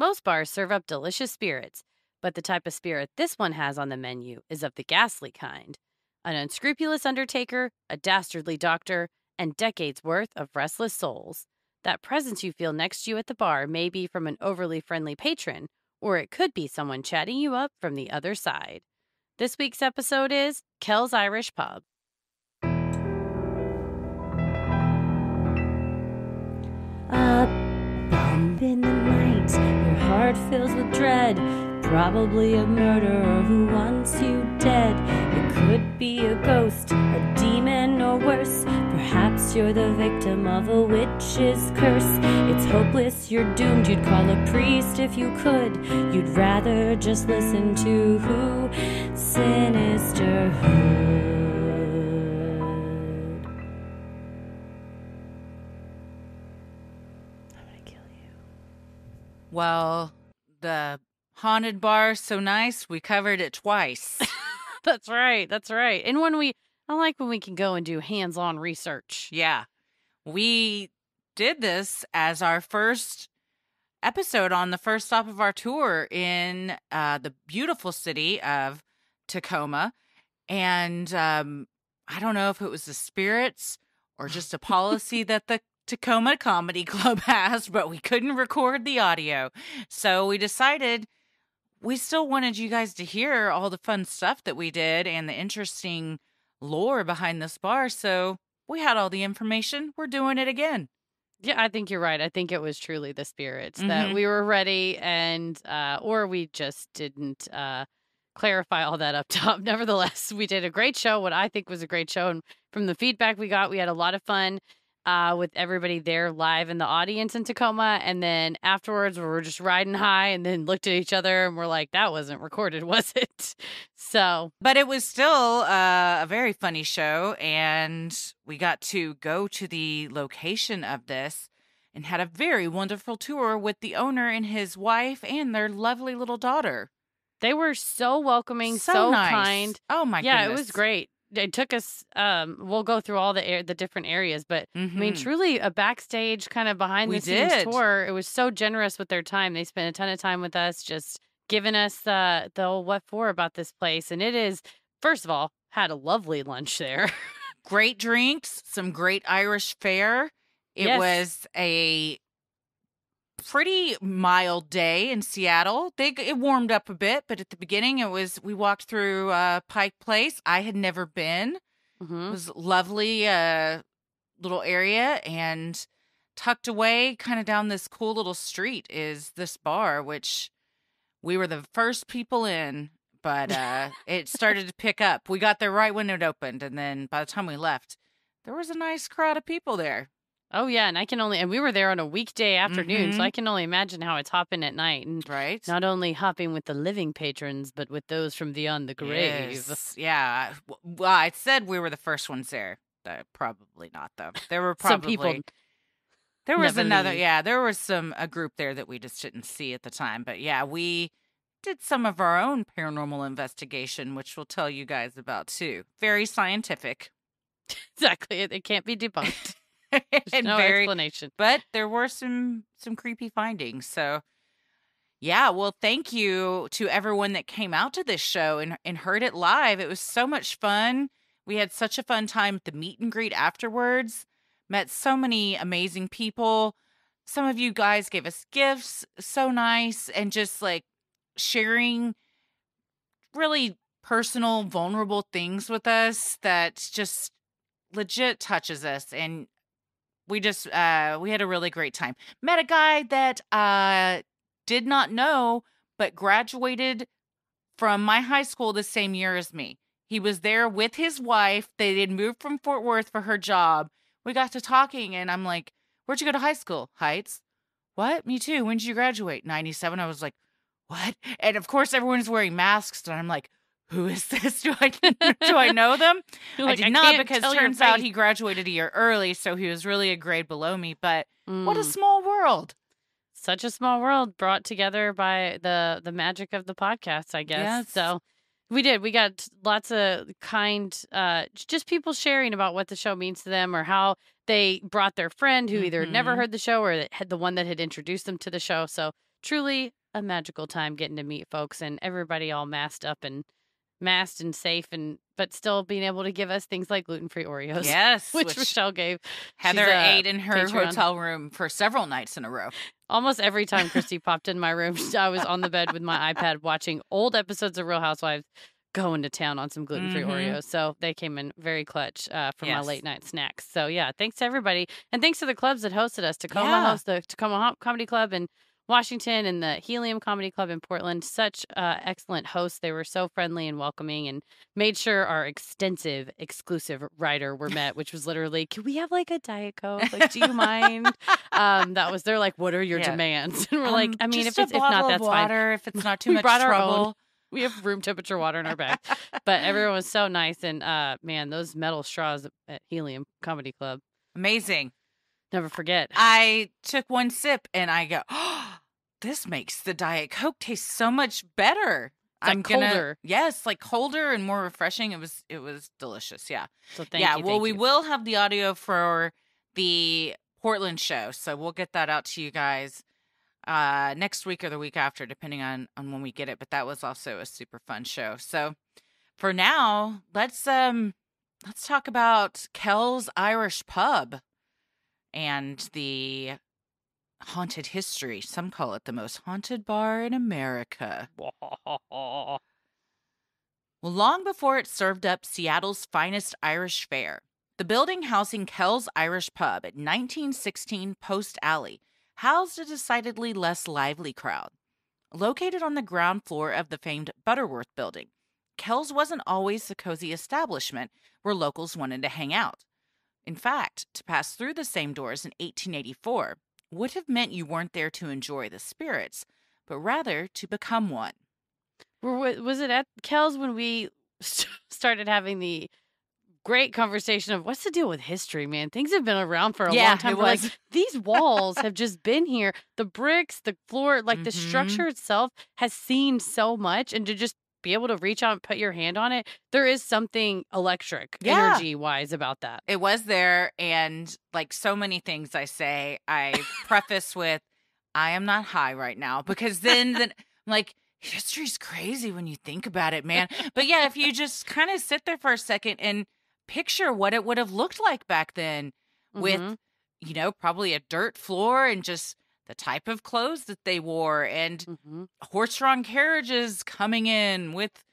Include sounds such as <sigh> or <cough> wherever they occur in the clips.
Most bars serve up delicious spirits, but the type of spirit this one has on the menu is of the ghastly kind. An unscrupulous undertaker, a dastardly doctor, and decades worth of restless souls. That presence you feel next to you at the bar may be from an overly friendly patron, or it could be someone chatting you up from the other side. This week's episode is Kells Irish Pub. Heart fills with dread. Probably a murderer who wants you dead. It could be a ghost, a demon, or worse. Perhaps you're the victim of a witch's curse. It's hopeless, you're doomed. You'd call a priest if you could. You'd rather just listen to who? Kill you. Well, the haunted bar so nice, we covered it twice. <laughs> That's right. That's right. And when we, I like when we can go and do hands on research. yeah. We did this as our first episode on the first stop of our tour in uh, the beautiful city of Tacoma. And um, I don't know if it was the spirits or just a <laughs> policy that the Tacoma Comedy <laughs> Club has, but we couldn't record the audio. So we decided we still wanted you guys to hear all the fun stuff that we did and the interesting lore behind this bar. So we had all the information. We're doing it again. Yeah, I think you're right. I think it was truly the spirits that Mhm. we were ready and, uh, or we just didn't, uh, clarify all that up <laughs> top. Nevertheless, we did a great show, what I think was a great show. And from the feedback we got, we had a lot of fun uh, with everybody there live in the audience in Tacoma. And then afterwards, we were just riding high and then looked at each other and we're like, that wasn't recorded, <laughs> was it? So, But it was still uh, a very funny show. And we got to go to the location of this and had a very wonderful tour with the owner and his wife and their lovely little daughter. they were so welcoming, so, nice. kind. Oh my yeah, goodness. it was great. It took us. Um, we'll go through all the air, the different areas, but I mean, Mhm. truly a backstage kind of behind We the scenes did. tour. It was so generous with their time. They spent a ton of time with us, just giving us the the old what for about this place. And it is, first of all, had a lovely lunch there. <laughs> great drinks, some great Irish fare. It Yes. was a pretty mild day in Seattle. They it warmed up a bit, but at the beginning it was we walked through uh, Pike Place. I had never been. It hmm was lovely uh, little area and tucked away kind of down this cool little street is this bar which we were the first people in but uh it started to pick up we got there right when it opened and then by the time we left there was a nice crowd of people there Oh yeah, and I can only and we were there on a weekday afternoon, so Mhm. I can only imagine how it's hopping at night and right not only hopping with the living patrons, but with those from beyond the grave. Yes. yeah well i said we were the first ones there probably not though there were probably Some people There was another, leave. yeah, there was some a group there that we just didn't see at the time, but yeah, we did some of our own paranormal investigation, which we'll tell you guys about too. Very scientific <laughs> exactly it can't be debunked. <laughs> There's no very, explanation. but there were some some creepy findings. So yeah, well, thank you to everyone that came out to this show and and heard it live. It was so much fun. We had such a fun time at the meet and greet afterwards. Met so many amazing people. Some of you guys gave us gifts, so nice, and just like sharing really personal, vulnerable things with us that just legit touches us. And we just uh we had a really great time. Met a guy that uh did not know but graduated from my high school the same year as me. He was there with his wife. They had moved from Fort Worth for her job. We got to talking and I'm like, "Where'd you go to high school?" Heights. What? Me too. When did you graduate? 97. I was like, "What?" And of course everyone's wearing masks and I'm like, "Who is this? <laughs> Do I do I know them?" <laughs> You're I did not can't because turns out he graduated a year early, so he was really a grade below me. But what a Mm. small world! such a small world brought together by the the magic of the podcast i guess Yes. so we did we got lots of kind uh just people sharing about what the show means to them or how they brought their friend who either never Mhm. heard the show or had the one that had introduced them to the show so truly a magical time getting to meet folks and everybody all masked up and masked and safe and but still being able to give us things like gluten-free Oreos. <laughs> Yes, Which, Michelle gave. Heather ate in her Patreon. hotel room for several nights in a row. Almost every time <laughs> Christy popped in my room, <laughs> I was on the bed with my iPad watching old episodes of Real Housewives going to town on some gluten-free Mhm. Oreos. So they came in very clutch uh, for my late night snacks. So yeah, thanks to everybody. And thanks to the clubs that hosted us. Tacoma Yeah. host the Tacoma Comedy Club in Washington and the Helium Comedy Club in Portland. Such uh, excellent hosts. They were so friendly and welcoming and made sure our extensive exclusive rider were met, which was literally, can we have like a Diet Coke? Like, do you mind? um, that was, they're like, what are your Yeah. demands? <laughs> And we're like, Um, I mean, if it's if not, that's fine. If it's <laughs> not too We much brought our own. trouble. <laughs> We have room temperature water in our bag. but everyone was so nice. And uh, man, those metal straws at Helium Comedy Club, Amazing. never forget. I took one sip and I go, <gasps> oh, this makes the Diet Coke taste so much better. Like, I'm gonna, colder. Yes, like colder and more refreshing. It was it was delicious. Yeah. So thank yeah. you. Yeah. Well, we you. will have the audio for the Portland show, so we'll get that out to you guys uh next week or the week after, depending on on when we get it. But that was also a super fun show. So for now, let's um let's talk about Kells Irish Pub and the haunted history. Some call it the most haunted bar in America. Well, long before it served up Seattle's finest Irish fare, the building housing Kells Irish Pub at 1916 Post Alley housed a decidedly less lively crowd. Located on the ground floor of the famed Butterworth building, Kells wasn't always the cozy establishment where locals wanted to hang out. In fact, to pass through the same doors in 1884 would have meant you weren't there to enjoy the spirits, but rather to become one. Was it at Kells when we <laughs> started having the great conversation of what's the deal with history, man? Things have been around for a Yeah, long time. like, <laughs> these walls have just been here. The bricks, the floor, like the Mhm. structure itself has seen so much. And to just be able to reach out and put your hand on it, there is something electric, Yeah. energy wise about that. It was there, and like so many things I say, I <laughs> preface with, "I am not high right now," because then, then like history's crazy when you think about it, man. But yeah, if you just kind of sit there for a second and picture what it would have looked like back then, with Mhm. you know probably a dirt floor and just the type of clothes that they wore and Mhm. horse-drawn carriages coming in with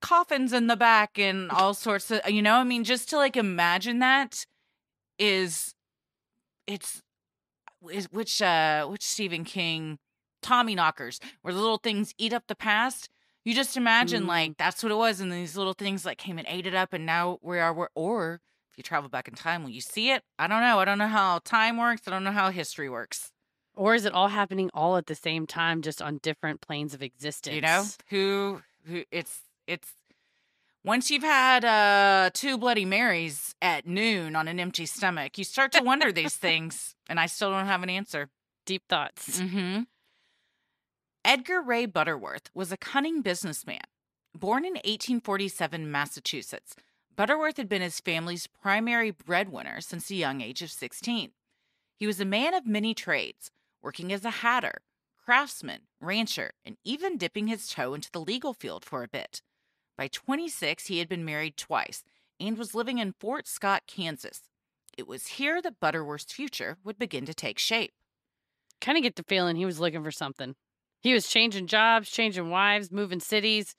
coffins in the back and all sorts of you know i mean just to like imagine that is it's is which uh which stephen king tommy knockers where the little things eat up the past you just imagine Mm. like that's what it was and these little things like came and ate it up and now we are where or if you travel back in time will you see it i don't know i don't know how time works i don't know how history works Or is it all happening all at the same time, just on different planes of existence? you know who who it's it's once you've had uh two bloody marys at noon on an empty stomach you start to wonder these <laughs> things and i still don't have an answer Deep thoughts. mm-hmm. edgar ray butterworth was a cunning businessman born in 1847 massachusetts butterworth had been his family's primary breadwinner since the young age of 16 he was a man of many trades working as a hatter craftsman, rancher, and even dipping his toe into the legal field for a bit. By 26, he had been married twice and was living in Fort Scott, Kansas. It was here that Butterworth's future would begin to take shape. Kind of get the feeling he was looking for something. He was changing jobs, changing wives, moving cities.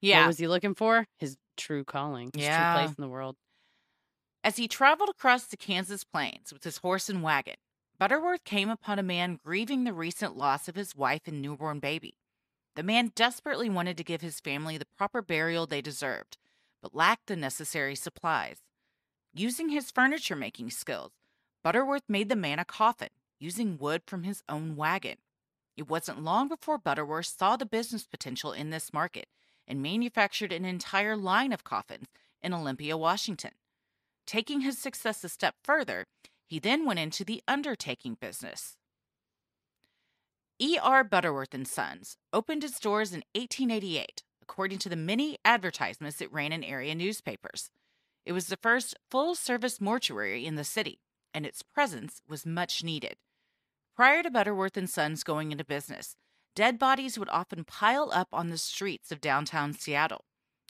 Yeah. What was he looking for? His true calling, his Yeah. true place in the world. As he traveled across the Kansas plains with his horse and wagon, Butterworth came upon a man grieving the recent loss of his wife and newborn baby. The man desperately wanted to give his family the proper burial they deserved, but lacked the necessary supplies. Using his furniture making skills, Butterworth made the man a coffin using wood from his own wagon. It wasn't long before Butterworth saw the business potential in this market and manufactured an entire line of coffins in Olympia, Washington. Taking his success a step further, he then went into the undertaking business. E.R. Butterworth and Sons opened its doors in 1888, according to the many advertisements it ran in area newspapers. It was the first full service mortuary in the city, and its presence was much needed. Prior to Butterworth and Sons going into business, dead bodies would often pile up on the streets of downtown Seattle.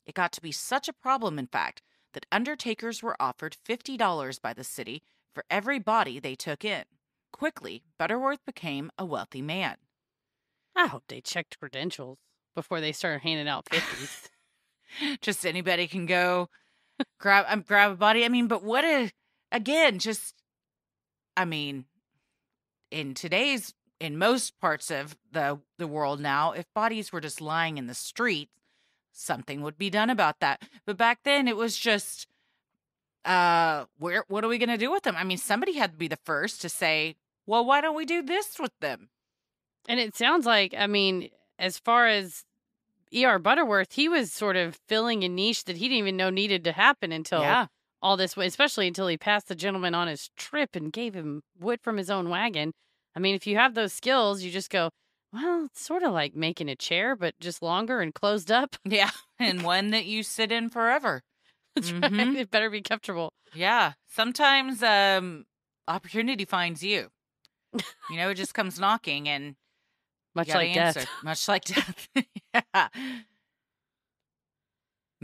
It got to be such a problem, in fact, that undertakers were offered $50 by the city for every body they took in. Quickly, Butterworth became a wealthy man. I hope they checked credentials before they started handing out 50s. <laughs> just anybody can go grab um, grab a body. I mean, but what a again, just I mean, in today's in most parts of the the world now, if bodies were just lying in the street, something would be done about that. But back then it was just uh where what are we going to do with them? I mean, somebody had to be the first to say, "Well, why don't we do this with them?" And it sounds like, I mean, as far as E.R. Butterworth, he was sort of filling a niche that he didn't even know needed to happen until Yeah. all this way, especially until he passed the gentleman on his trip and gave him wood from his own wagon. I mean, if you have those skills, you just go, well, it's sort of like making a chair, but just longer and closed up. Yeah, <laughs> and one that you sit in forever. <laughs> That's right. Mhm. It better be comfortable. Yeah. Sometimes um opportunity finds you. You know, it just comes knocking and Much like answer. death. Much like death. yeah.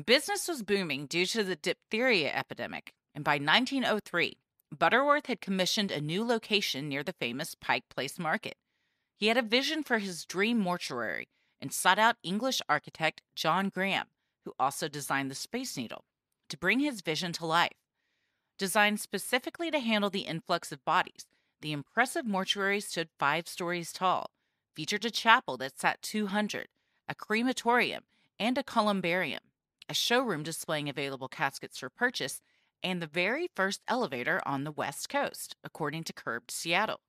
Business was booming due to the diphtheria epidemic, and by 1903, Butterworth had commissioned a new location near the famous Pike Place Market. He had a vision for his dream mortuary and sought out English architect John Graham, who also designed the Space Needle, to bring his vision to life. Designed specifically to handle the influx of bodies, the impressive mortuary stood five stories tall, featured a chapel that sat 200, a crematorium, and a columbarium, a showroom displaying available caskets for purchase, and the very first elevator on the West Coast, according to Curbed Seattle.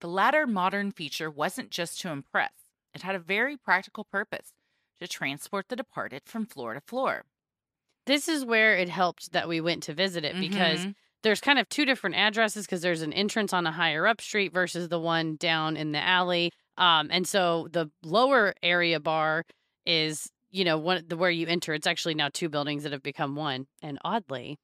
The latter modern feature wasn't just to impress, it had a very practical purpose to transport the departed from floor to floor. This is where it helped that we went to visit it because Mhm. there's kind of two different addresses because there's an entrance on a higher up street versus the one down in the alley. Um, and so the lower area bar is, you know, one the where you enter. It's actually now two buildings that have become one. And oddly,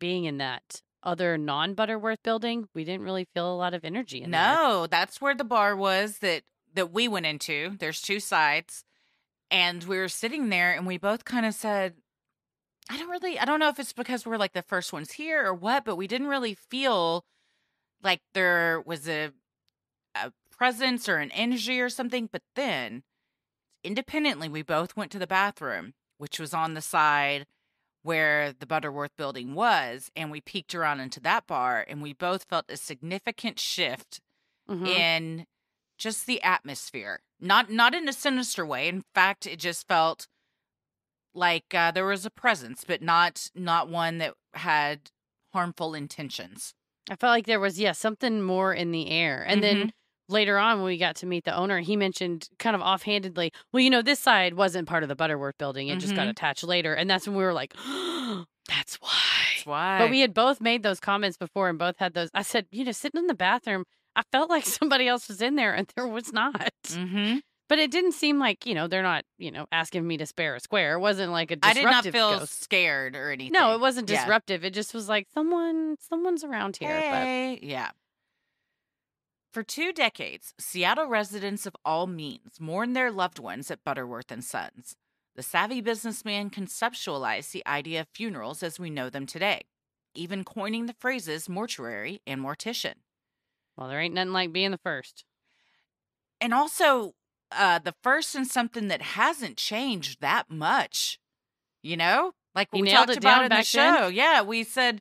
being in that other non Butterworth building, we didn't really feel a lot of energy in there. No, that's where the bar was that that we went into. There's two sides. And we were sitting there and we both kind of said, I don't really I don't know if it's because we're like the first ones here or what, but we didn't really feel like there was a a presence or an energy or something. But then independently we both went to the bathroom, which was on the side where the Butterworth building was, and we peeked around into that bar and we both felt a significant shift Mhm. in just the atmosphere not not in a sinister way in fact it just felt like uh, there was a presence but not not one that had harmful intentions I felt like there was, yeah, something more in the air. And then later on, when we got to meet the owner, he mentioned kind of offhandedly, well, you know, this side wasn't part of the Butterworth building. It just got Mhm. attached later. And that's when we were like, <gasps> that's why. that's why But we had both made those comments before and both had those. I said, you know, sitting in the bathroom, I felt like <laughs> somebody else was in there and there was not. hmm But it didn't seem like, you know, they're not, you know, asking me to spare a square. It wasn't like a i disruptive did not feel ghost. scared or anything No, it wasn't Yeah. disruptive. It just was like someone, someone's around here. But Hey, yeah. For two decades, Seattle residents of all means mourned their loved ones at Butterworth and Sons. The savvy businessman conceptualized the idea of funerals as we know them today, even coining the phrases mortuary and mortician. well, there ain't nothing like being the first. And also, uh, the first in something that hasn't changed that much. You know, like we talked it about in the back then? show. Yeah, we said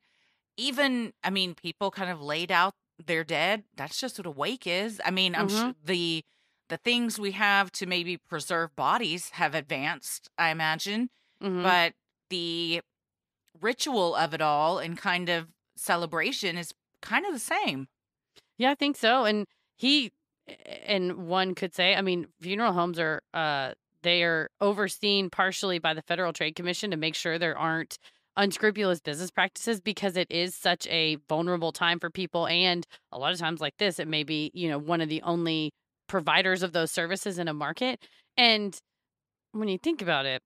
even. I mean, people kind of laid out their dead. That's just what a wake is. I mean, I'm Mm-hmm. sure the the things we have to maybe preserve bodies have advanced. I imagine, Mhm. but the ritual of it all and kind of celebration is kind of the same. Yeah, I think so. And he, and one could say, I mean, funeral homes are, uh, they are overseen partially by the Federal Trade Commission to make sure there aren't unscrupulous business practices because it is such a vulnerable time for people. And a lot of times, like this, it may be, you know, one of the only providers of those services in a market. And when you think about it,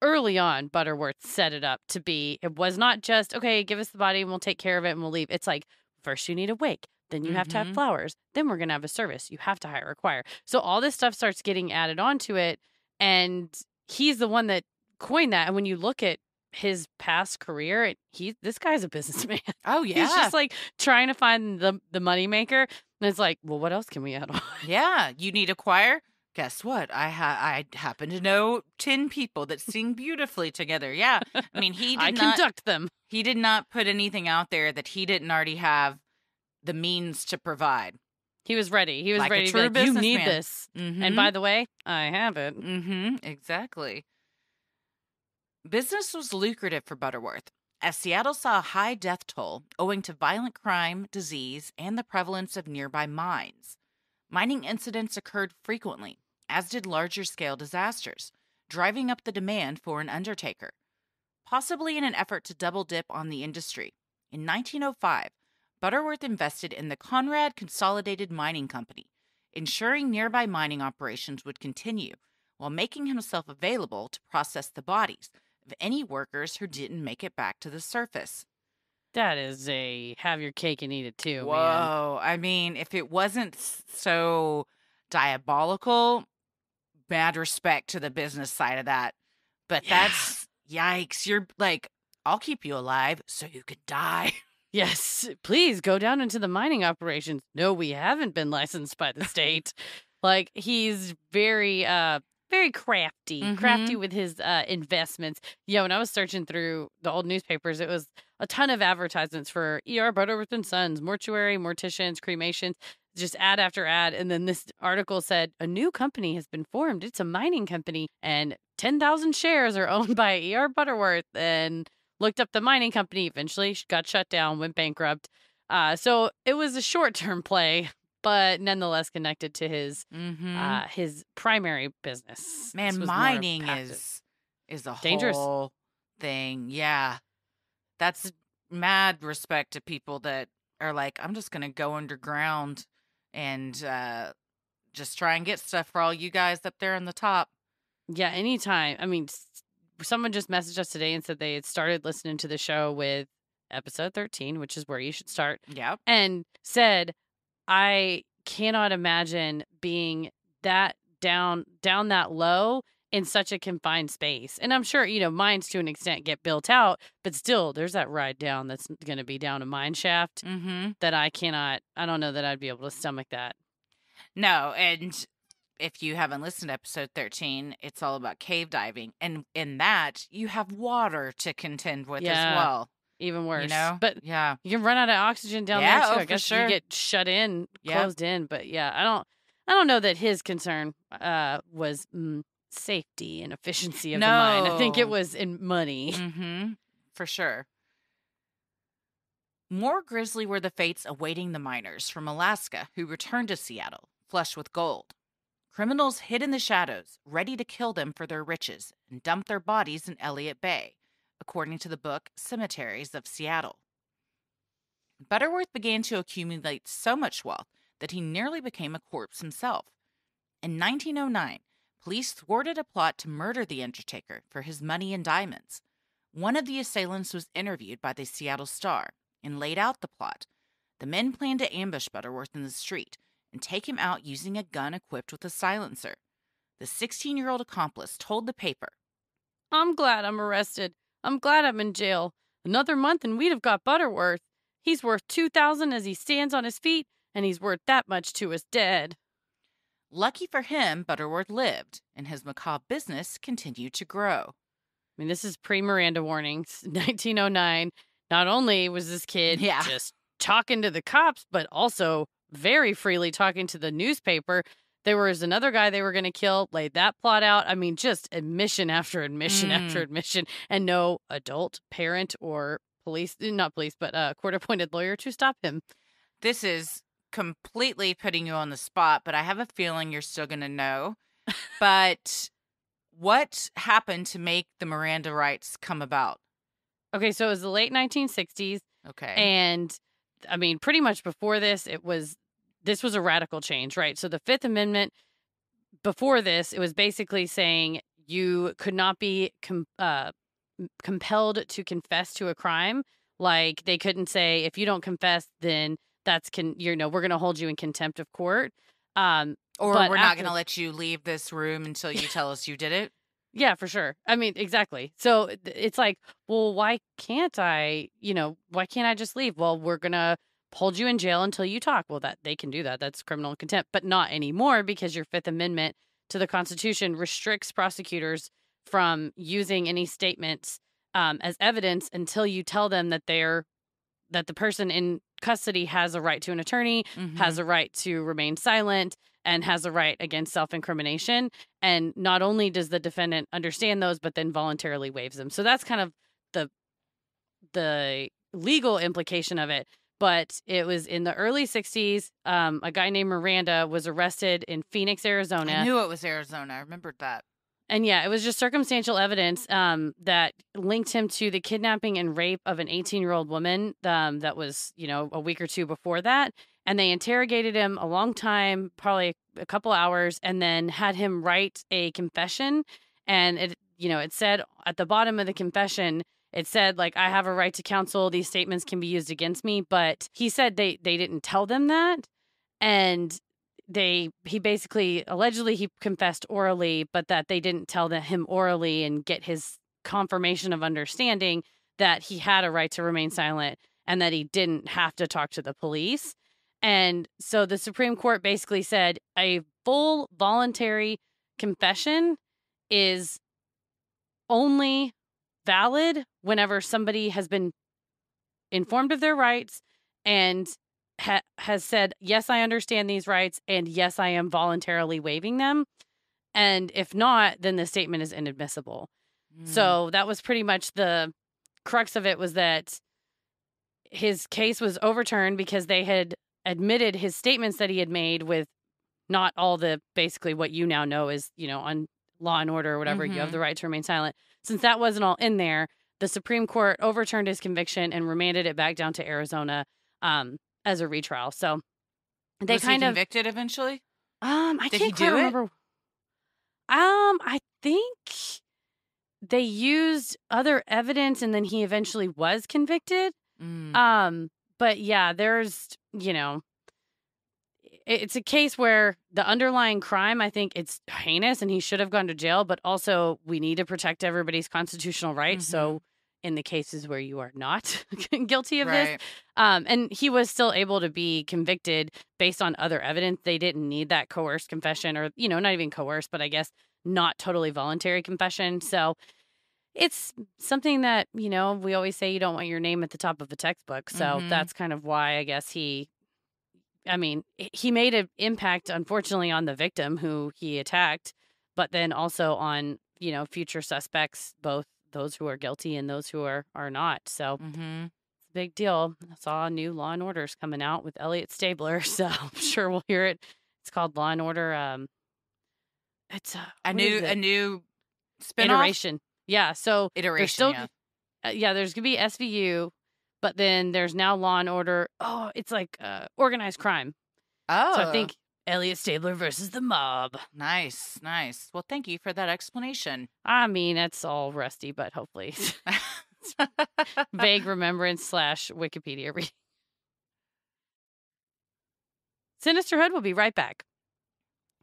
early on, Butterworth set it up to be, it was not just, okay, give us the body and we'll take care of it and we'll leave. It's like, first you need a wake. Then you have to have Mhm. flowers. Then we're going to have a service. You have to hire a choir. So all this stuff starts getting added onto it. And he's the one that coined that. And when you look at his past career, he this guy's a businessman. <laughs> Oh yeah. He's just like trying to find the the moneymaker. And it's like, well, what else can we add on? yeah. You need a choir. Guess what? I ha- I happen to know ten people that sing beautifully together. Yeah. I mean, he <laughs> did I not. conduct them. he did not put anything out there that he didn't already have the means to provide. He was ready. He was Like a ready to be like, you need this. Mm-hmm. And by the way, I have it. Mm-hmm. Exactly. Business was lucrative for Butterworth, as Seattle saw a high death toll owing to violent crime, disease, and the prevalence of nearby mines. Mining incidents occurred frequently, as did larger scale disasters, driving up the demand for an undertaker. Possibly in an effort to double dip on the industry, in 1905, Butterworth invested in the Conrad Consolidated Mining Company, ensuring nearby mining operations would continue while making himself available to process the bodies of any workers who didn't make it back to the surface. That is a have your cake and eat it too, man. Whoa. I mean, if it wasn't so diabolical, bad respect to the business side of that. But Yeah. that's yikes. You're like, I'll keep you alive so you could die. <laughs> Yes, please go down into the mining operations. No, we haven't been licensed by the state. <laughs> like he's very uh very crafty, crafty with his uh investments. Yeah, when I was searching through the old newspapers, it was a ton of advertisements for ER Butterworth and Sons, mortuary, morticians, cremations, just ad after ad. And then this article said a new company has been formed. It's a mining company, and ten thousand shares are <laughs> owned by ER Butterworth. And looked up the mining company. Eventually, got shut down, went bankrupt. Uh, so it was a short term play, but nonetheless connected to his Mm-hmm. uh, his primary business. Man, mining is is a Dangerous. whole thing. Yeah. That's mad respect to people that are like, I'm just gonna go underground and uh just try and get stuff for all you guys up there on the top. Yeah, anytime. I mean, someone just messaged us today and said they had started listening to the show with episode 13, which is where you should start, Yep. and said, I cannot imagine being that down down that low in such a confined space. And I'm sure, you know, mines to an extent get built out, but still there's that ride down that's going to be down a mine shaft Mm-hmm. that I cannot I don't know that I'd be able to stomach that. No, and if you haven't listened to episode 13, it's all about cave diving. And in that, you have water to contend with Yeah, as well. Even worse. You know? But yeah. You can run out of oxygen down Yeah, there too. oh, I guess sure. you get shut in, Yeah. closed in. But yeah, I don't, I don't know that his concern uh, was mm, safety and efficiency of the mine. I think it was in money. Mm-hmm. For sure. More grisly were the fates awaiting the miners from Alaska who returned to Seattle, flush with gold. Criminals hid in the shadows, ready to kill them for their riches and dump their bodies in Elliott Bay, according to the book Cemeteries of Seattle. Butterworth began to accumulate so much wealth that he nearly became a corpse himself. In 1909, police thwarted a plot to murder the Undertaker for his money and diamonds. One of the assailants was interviewed by the Seattle Star and laid out the plot. The men planned to ambush Butterworth in the street and take him out using a gun equipped with a silencer. The 16 year old accomplice told the paper, I'm glad I'm arrested. I'm glad I'm in jail. Another month and we'd have got Butterworth. He's worth two thousand as he stands on his feet, and he's worth that much to us dead. Lucky for him, Butterworth lived, and his macabre business continued to grow. I mean, this is pre Miranda warnings, <laughs> 1909. Not only was this kid <laughs> Yeah. just talking to the cops, but also very freely talking to the newspaper. There was another guy they were going to kill, laid that plot out. I mean, just admission after admission after mm. admission, and no adult, parent, or police, eh, not police, but uh, a court appointed lawyer to stop him. This is completely putting you on the spot, but I have a feeling you're still going to know. <laughs> but what happened to make the Miranda rights come about? Okay, so it was the late 1960s. Okay. And I mean, pretty much before this, it was this was a radical change, right? So the Fifth Amendment before this, it was basically saying you could not be com- uh, compelled to confess to a crime. Like they couldn't say if you don't confess, then that's can you know we're going to hold you in contempt of court. Um, Or we're not going to let you leave this room until you <laughs> tell us you did it. Yeah, for sure. I mean, exactly. So it's like, well, why can't I, you know, why can't I just leave? Well, we're going to hold you in jail until you talk. Well, that they can do that. That's criminal contempt, but not anymore because your 5th amendment to the Constitution restricts prosecutors from using any statements um, as evidence until you tell them that they're that the person in custody has a right to an attorney, has a right to remain silent, and has a right against self incrimination. And not only does the defendant understand those, but then voluntarily waives them. So that's kind of the the legal implication of it. But it was in the early 60s. Um, a guy named Miranda was arrested in Phoenix, Arizona. I knew it was Arizona. I remembered that. And yeah, it was just circumstantial evidence um, that linked him to the kidnapping and rape of an 18 year old woman um, that was, you know, a week or two before that. And they interrogated him a long time, probably a couple hours, and then had him write a confession. And it, you know, it said at the bottom of the confession, it said like I have a right to counsel. These statements can be used against me, but he said they they didn't tell them that, and they he basically allegedly he confessed orally but that they didn't tell the, him orally and get his confirmation of understanding that he had a right to remain silent and that he didn't have to talk to the police and so the supreme court basically said a full voluntary confession is only valid whenever somebody has been informed of their rights and ha- has said, Yes, I understand these rights, and yes, I am voluntarily waiving them. And if not, then the statement is inadmissible. Mm. So that was pretty much the crux of it was that his case was overturned because they had admitted his statements that he had made with not all the basically what you now know is, you know, on law and order or whatever, you have Mhm. the right to remain silent. Since that wasn't all in there, the Supreme Court overturned his conviction and remanded it back down to Arizona um, as a retrial. So they was kind of convicted eventually. um, I Did can't quite do it? remember. Um, I think they used other evidence, and then he eventually was convicted. Mm. Um, but yeah, there's you know, it's a case where the underlying crime, I think it's heinous, and he should have gone to jail. But also, we need to protect everybody's constitutional rights. So, in the cases where you are not <laughs> guilty of this, um, and he was still able to be convicted based on other evidence. They didn't need that coerced confession, or you know, not even coerced, but I guess not totally voluntary confession. So it's something that you know we always say you don't want your name at the top of a textbook. So Mhm. that's kind of why I guess he. I mean, he made an impact, unfortunately, on the victim who he attacked, but then also on you know future suspects, both those who are guilty and those who are are not. So Mm-hmm. it's a big deal. I saw new Law and Orders coming out with Elliot Stabler, <laughs> so I'm sure we'll hear it. It's called Law and Order. Um, it's a, A new is a new spin-off? iteration. Yeah, so Iteration. still- yeah. uh, yeah, there's gonna be SVU, but then there's now Law and Order. Oh, it's like uh, organized crime. Oh, So I think Elliot Stabler versus the mob. nice, nice. Well, thank you for that explanation. I mean, it's all rusty, but hopefully <laughs> vague remembrance slash Wikipedia reading. Sinisterhood will be right back.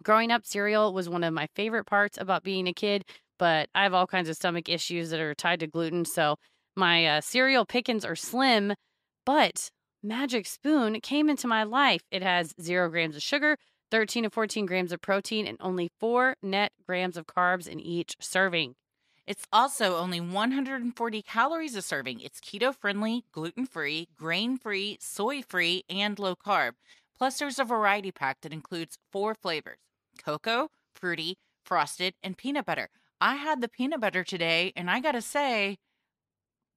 Growing up, cereal was one of my favorite parts about being a kid, but I have all kinds of stomach issues that are tied to gluten, so my uh, cereal pickings are slim. But Magic Spoon came into my life. It has zero grams of sugar, 13 to 14 grams of protein, and only four net grams of carbs in each serving. It's also only 140 calories a serving. It's keto friendly, gluten free, grain free, soy free, and low carb. Plus, there's a variety pack that includes four flavors cocoa, fruity, frosted, and peanut butter. I had the peanut butter today, and I gotta say,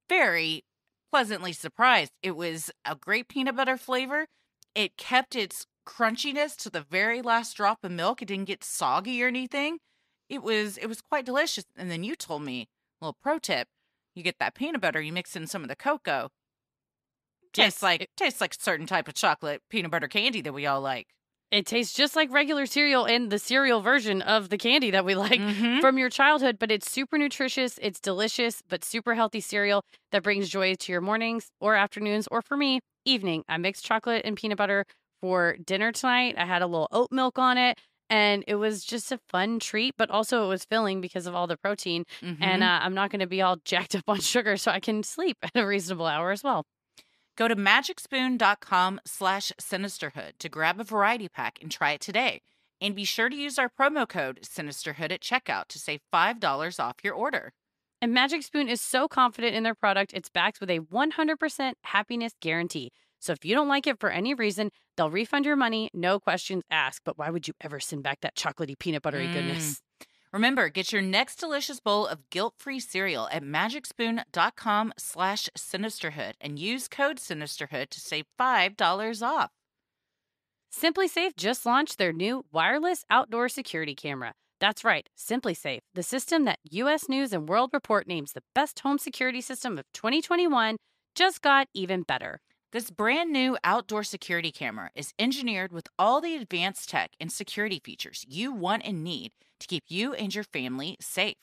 very pleasantly surprised. It was a great peanut butter flavor. It kept its crunchiness to the very last drop of milk. It didn't get soggy or anything it was it was quite delicious. And then you told me, little pro tip, you get that peanut butter, you mix in some of the cocoa. Tastes Yes, like it- tastes like a certain type of chocolate peanut butter candy that we all like. It tastes just like regular cereal and the cereal version of the candy that we <laughs> like Mhm. from your childhood, but it's super nutritious. It's delicious, but super healthy cereal that brings joy to your mornings or afternoons, or for me, evening. I mixed chocolate and peanut butter for dinner tonight. I had a little oat milk on it. And it was just a fun treat, but also it was filling because of all the protein. Mhm. And uh, I'm not going to be all <laughs> jacked up on sugar, so I can sleep at a reasonable hour as well. Go to magicspoon.com slash sinisterhood to grab a variety pack and try it today. And be sure to use our promo code sinisterhood at checkout to save $5 off your order. And Magic Spoon is so confident in their product, it's backed with a 100% happiness guarantee. So if you don't like it for any reason, they'll refund your money, no questions asked. But why would you ever send back that chocolatey peanut buttery Mm. goodness? Remember, get your next delicious bowl of guilt-free cereal at magicspoon.com slash sinisterhood and use code sinisterhood to save $5 off. SimpliSafe just launched their new wireless outdoor security camera. That's right, SimpliSafe, the system that US News and World Report names the best home security system of 2021, just got even better. This brand new outdoor security camera is engineered with all the advanced tech and security features you want and need to keep you and your family safe.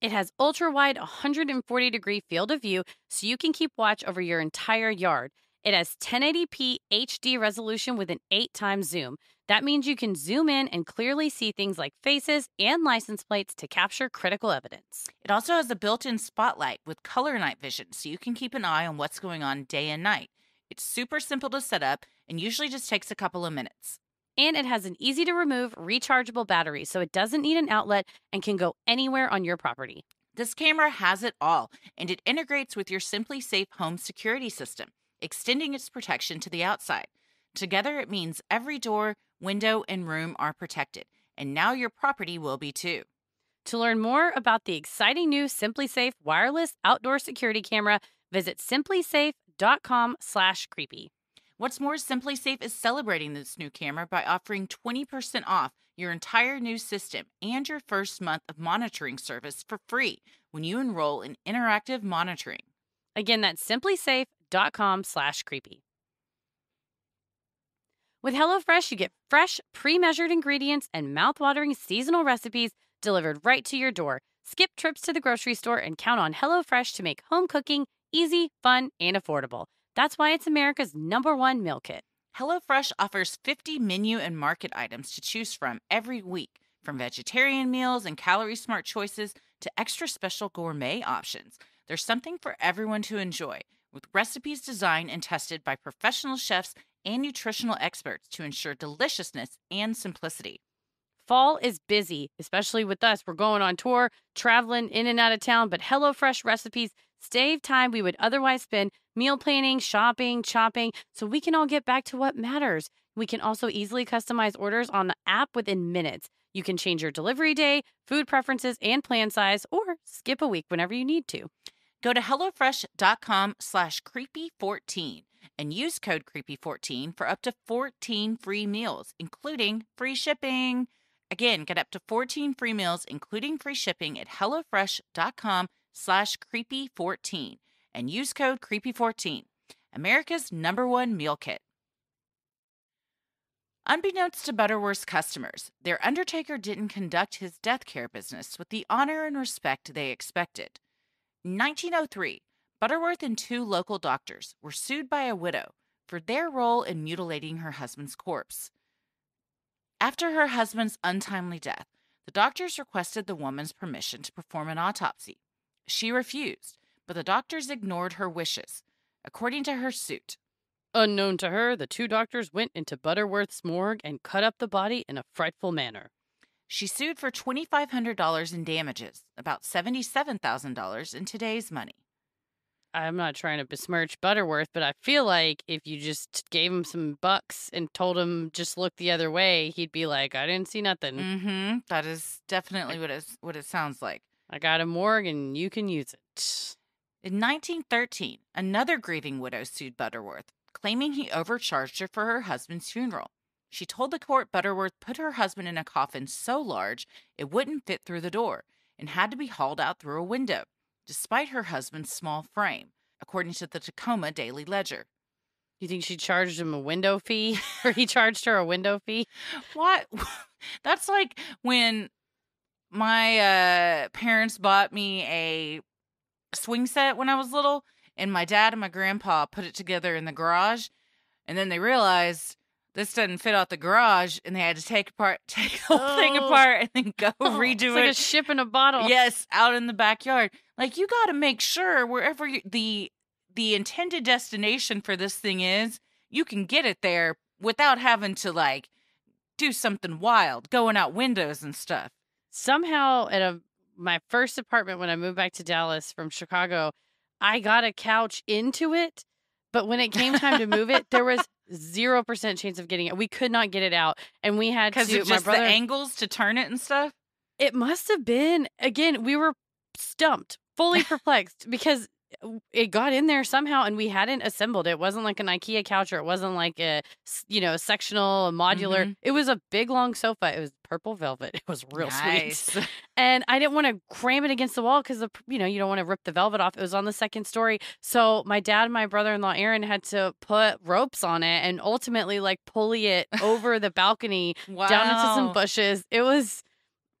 It has ultra wide 140 degree field of view so you can keep watch over your entire yard. It has 1080p HD resolution with an 8 times zoom. That means you can zoom in and clearly see things like faces and license plates to capture critical evidence. It also has a built in spotlight with color night vision so you can keep an eye on what's going on day and night. It's super simple to set up and usually just takes a couple of minutes. And it has an easy to remove rechargeable battery so it doesn't need an outlet and can go anywhere on your property. This camera has it all, and it integrates with your SimpliSafe home security system, extending its protection to the outside. Together, it means every door, window, and room are protected, and now your property will be too. To learn more about the exciting new SimpliSafe wireless outdoor security camera, visit simplisafe.com/creepy. What's more, SimpliSafe is celebrating this new camera by offering 20% off your entire new system and your first month of monitoring service for free when you enroll in interactive monitoring. Again, that's simplisafe.com/creepy. With HelloFresh, you get fresh, pre-measured ingredients and mouth-watering seasonal recipes delivered right to your door. Skip trips to the grocery store and count on HelloFresh to make home cooking easy, fun, and affordable. That's why it's America's number one meal kit. HelloFresh offers 50 menu and market items to choose from every week, from vegetarian meals and calorie smart choices to extra special gourmet options. There's something for everyone to enjoy, with recipes designed and tested by professional chefs and nutritional experts to ensure deliciousness and simplicity. Fall is busy, especially with us. We're going on tour, traveling in and out of town, but HelloFresh recipes save time we would otherwise spend meal planning, shopping, chopping, so we can all get back to what matters. We can also easily customize orders on the app within minutes. You can change your delivery day, food preferences, and plan size, or skip a week whenever you need to. Go to HelloFresh.com slash creepy14 and use code creepy14 for up to 14 free meals, including free shipping. Again, get up to 14 free meals, including free shipping at HelloFresh.com slash creepy14 and use code creepy14, America's number one meal kit. Unbeknownst to Butterworth's customers, their undertaker didn't conduct his death care business with the honor and respect they expected. In 1903, Butterworth and two local doctors were sued by a widow for their role in mutilating her husband's corpse. After her husband's untimely death, the doctors requested the woman's permission to perform an autopsy. She refused, but the doctors ignored her wishes. According to her suit, Unknown to her, the two doctors went into Butterworth's morgue and cut up the body in a frightful manner. she sued for $2,500 in damages, about $77,000 in today's money. I'm not trying to besmirch Butterworth, but I feel like if you just gave him some bucks and told him just look the other way, he'd be like, I didn't see nothing. Mm-hmm. That is definitely what it, what it sounds like. I got a morgue and you can use it. In 1913, another grieving widow sued Butterworth, claiming he overcharged her for her husband's funeral. She told the court Butterworth put her husband in a coffin so large it wouldn't fit through the door and had to be hauled out through a window, despite her husband's small frame, according to the Tacoma Daily Ledger. You think she charged him a window fee? <laughs> or he charged her a window fee? What? <laughs> That's like when my uh, parents bought me a swing set when I was little, and my dad and my grandpa put it together in the garage. And then they realized this doesn't fit out the garage, and they had to take apart, <laughs> take the whole thing Oh. apart, and then go <laughs> Oh, redo it's it. like a ship in a bottle. Yes, out in the backyard. Like you got to make sure wherever you, the the intended destination for this thing is, you can get it there without having to like do something wild, going out windows and stuff. somehow at a my first apartment when I moved back to Dallas from Chicago, I got a couch into it, but when it came time to move it, there was <laughs> zero percent chance of getting it. We could not get it out, and we had Because My just brother. the angles to turn it and stuff. it must have been again. We were stumped, fully <laughs> perplexed because it got in there somehow, and we hadn't assembled it. It wasn't like an IKEA couch, or it wasn't like a you know sectional, a modular. Mhm. It was a big long sofa. It was purple velvet. <laughs> It was real sweet <laughs> and I didn't want to cram it against the wall because you know you don't want to rip the velvet off. It was on the second story, so my dad and my brother-in-law Aaron had to put ropes on it and ultimately like pulley it over the balcony wow. down into some bushes. It was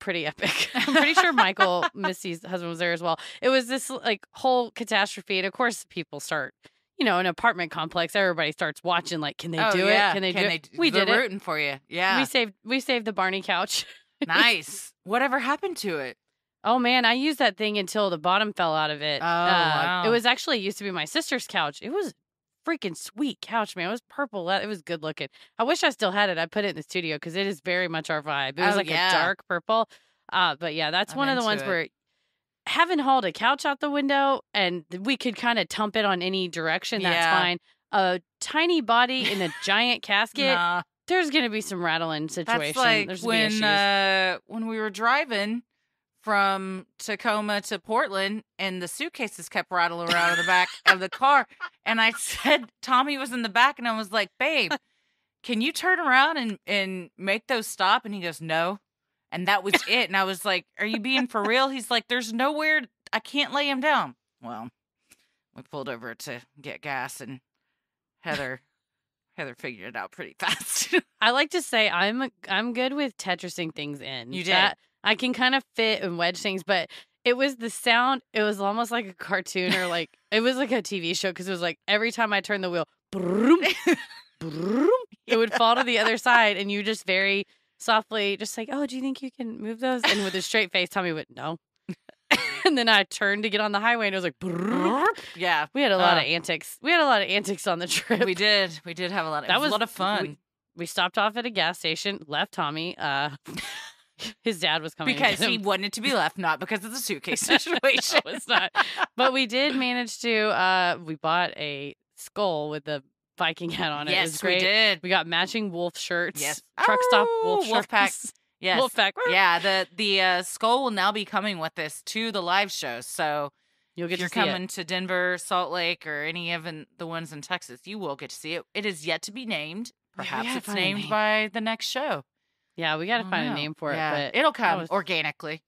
pretty epic. <laughs> I'm <laughs> pretty sure Michael Missy's husband was there as well. It was this like whole catastrophe, and of course people start. You know, an apartment complex, everybody starts watching. Like, can they oh, do yeah. it? Can they do it? d- We did it. rooting for you. Yeah. We saved. We saved the Barney couch. <laughs> nice. Whatever happened to it? Oh man, I used that thing until the bottom fell out of it. Oh, Uh, wow. It was actually it used to be my sister's couch. It was freaking sweet couch, man. It was purple. It was good looking. I wish I still had it. I put it in the studio because it is very much our vibe. It was Oh, like yeah. a dark purple. Uh, but yeah, that's I'm one of the ones it. where having hauled a couch out the window and we could kind of tump it on any direction. That's Yeah. fine. A tiny body in a giant casket. Nah. There's gonna be some rattling situation. That's like There's when uh when we were driving from Tacoma to Portland and the suitcases kept rattling around in the back of the car and I <laughs> said Tommy was in the back and I was like, "Babe, <laughs> can you turn around and and make those stop?" And he goes, "No." And that was <laughs> it. And I was like, "Are you being for real?" He's like, "There's nowhere I can't lay him down." Well, we pulled over to get gas and Heather Heather figured it out pretty fast. I like to say I'm I'm good with Tetrising things in. You did. That- I can kind of fit and wedge things, but it was the sound. It was almost like a cartoon or like <laughs> it was like a TV show because it was like every time I turned the wheel, broom, <laughs> broom, it would fall to the other side, and you just very softly, just like, "Oh, do you think you can move those?" And with a straight face, Tommy went, "No." <laughs> and then I turned to get on the highway, and it was like, broom. yeah. we had a lot Uh. of antics. We had a lot of antics on the trip. We did. We did have a lot of That it was, was- a lot of fun. we- we stopped off at a gas station, left Tommy. Uh, his dad was coming because he wanted to be left, not because of the suitcase <laughs> situation. no, it's not. But we did manage to. Uh, we bought a skull with the Viking hat on it. it was yes, great. we did. We got matching wolf shirts. Yes. Truck stop wolf Oh, wolf pack. <laughs> Yes. Wolf pack. yeah, the the uh, skull will now be coming with us to the live show. So You'll if get you're to see coming it. to Denver, Salt Lake, or any of the ones in Texas, you will get to see it. It is yet to be named. Perhaps gotta it's named name. by the next show. Yeah, we got to find don't a name for it, Yeah, but it'll come was- organically.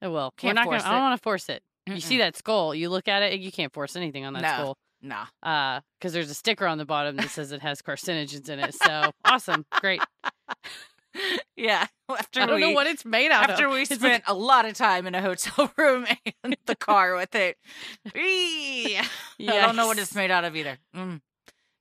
it will. We're Can't not gonna. force I don't want to force it. You see that skull? You look at it. You can't force anything on that No. skull. Nah. uh because there's a sticker on the bottom that says it has carcinogens in it so <laughs> awesome great yeah. <laughs> After i don't we, know what it's made out after of After we spent like- a lot of time in a hotel <laughs> room and the car with it. Eee. I don't know what it's made out of either. Mm.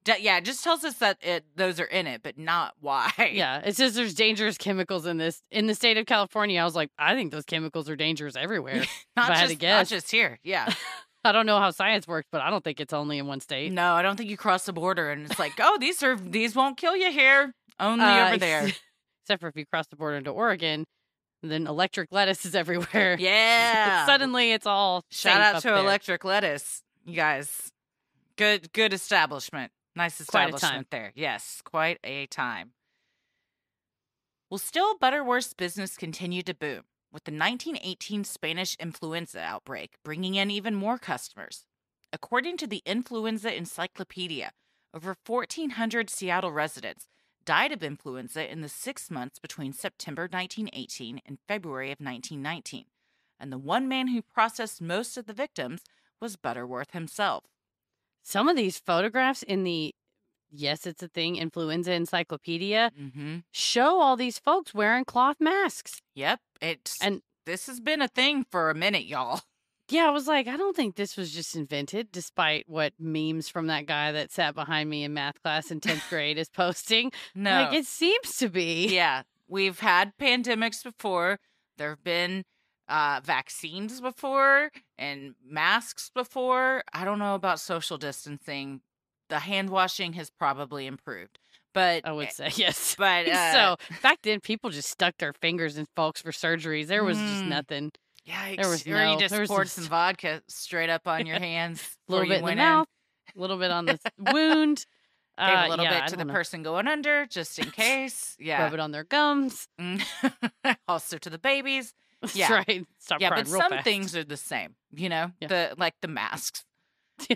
D- yeah, it just tells us that it those are in it, but not why. yeah it says there's dangerous chemicals in this in the state of california i was like i think those chemicals are dangerous everywhere <laughs> not I had just to not just here. Yeah. <laughs> i don't know how science works but i don't think it's only in one state no, I don't think you cross the border and it's like, oh, these are these won't kill you here, only Uh, over <laughs> there. ex- except for if you cross the border into oregon then electric lettuce is everywhere Yeah. suddenly it's all Shout out to there. Electric Lettuce, you guys. Good, good establishment. Nice Quite a time. establishment there. Yes, quite a time. Well, still, Butterworth's business continued to boom, with the 1918 Spanish influenza outbreak bringing in even more customers. According to the Influenza Encyclopedia, over 1,400 Seattle residents died of influenza in the six months between September 1918 and February of 1919 and the one man who processed most of the victims was Butterworth himself. Some of these photographs in the yes it's a thing influenza encyclopedia Mm-hmm. show all these folks wearing cloth masks Yep, it's and this has been a thing for a minute, y'all. <laughs> Yeah, I was like, I don't think this was just invented, despite what memes from that guy that sat behind me in math class in 10th grade is posting. No. Like, it seems to be. yeah. We've had pandemics before. There have been uh, vaccines before and masks before. I don't know about social distancing. The hand washing has probably improved. But I would say <laughs> yes. but <laughs> uh, so back then, people just stuck their fingers in folks for surgeries. There was just Mm. nothing. Yeah, There was no- you just there was poured some some vodka straight up on your <laughs> hands. A little bit in the mouth, a little bit on the wound. Gave Uh, a little yeah, bit to the know. person going under, just in case. Yeah. Rub it on their gums. Mm. also to the babies. <laughs> Yeah. right. Stop yeah, but some fast. things are the same. You know, Yeah. the like the masks. <laughs> Yeah.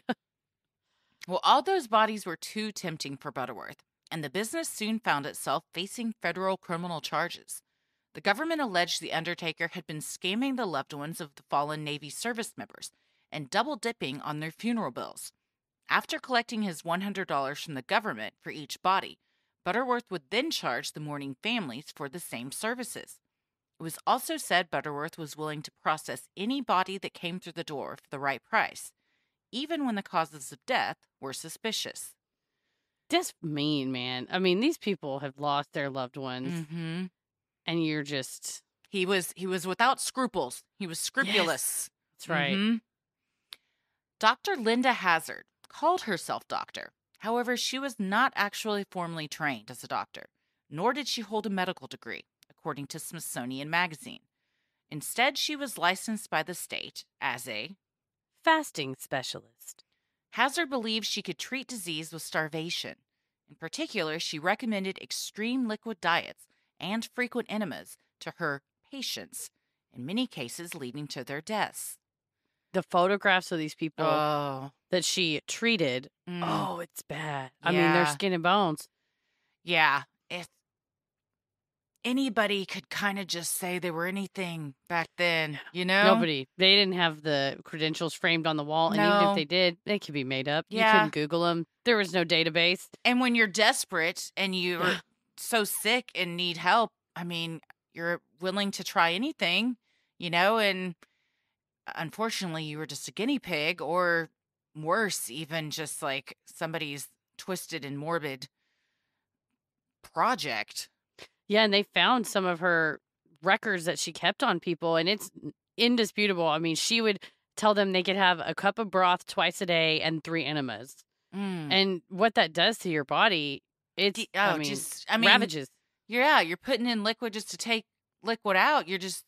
Well, all those bodies were too tempting for Butterworth, and the business soon found itself facing federal criminal charges. The government alleged the Undertaker had been scamming the loved ones of the fallen Navy service members and double dipping on their funeral bills. After collecting his $100 from the government for each body, Butterworth would then charge the mourning families for the same services. It was also said Butterworth was willing to process any body that came through the door for the right price, even when the causes of death were suspicious. That's mean, man. I mean, these people have lost their loved ones, Mm-hmm. and you're just. He was he was without scruples. He was scrupulous. That's right. Mm-hmm. Dr. Linda Hazzard called herself doctor. However, she was not actually formally trained as a doctor, nor did she hold a medical degree, according to Smithsonian Magazine. Instead, she was licensed by the state as a Fasting specialist. Hazzard believed she could treat disease with starvation. In particular, she recommended extreme liquid diets and frequent enemas to her patients, in many cases leading to their deaths. The photographs of these people Oh, that she treated. mm. Oh, it's bad. I mean, they're skin and bones. yeah. Anybody could kind of just say they were anything back then, you know? Nobody. They didn't have the credentials framed on the wall, and even if they did, they could be made up. Yeah. You couldn't Google them. There was no database. And when you're desperate and you're so sick and need help, I mean, you're willing to try anything, you know, and uh, unfortunately you were just a guinea pig or worse, even just like somebody's twisted and morbid project. Yeah, and they found some of her records that she kept on people, and it's indisputable. I mean, she would tell them they could have a cup of broth twice a day and three enemas. Mm. And what that does to your body, it's oh, I mean, just I mean, ravages. yeah, you're putting in liquid just to take liquid out. You're just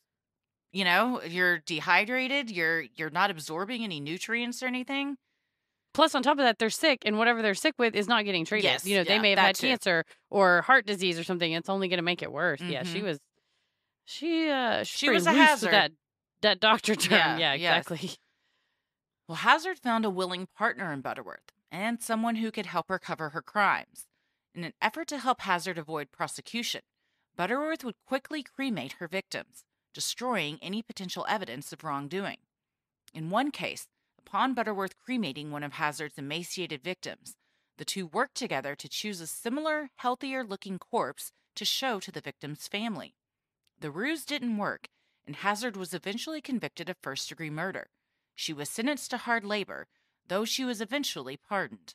you know, you're dehydrated, you're you're not absorbing any nutrients or anything. Plus, on top of that, they're sick, and whatever they're sick with is not getting treated. Yes, you know, they may have had too. cancer or heart disease or something. It's only going to make it worse. Yeah, she Mhm. was, she, uh, She was a hazard. That that doctor <laughs> term. Yeah, Yeah, yes. exactly. <laughs> Well, Hazzard found a willing partner in Butterworth and someone who could help her cover her crimes. In an effort to help Hazzard avoid prosecution, Butterworth would quickly cremate her victims, destroying any potential evidence of wrongdoing. In one case, upon Butterworth cremating one of Hazzard's emaciated victims, the two worked together to choose a similar, healthier looking corpse to show to the victim's family. The ruse didn't work, and Hazzard was eventually convicted of first degree murder. She was sentenced to hard labor, though she was eventually pardoned.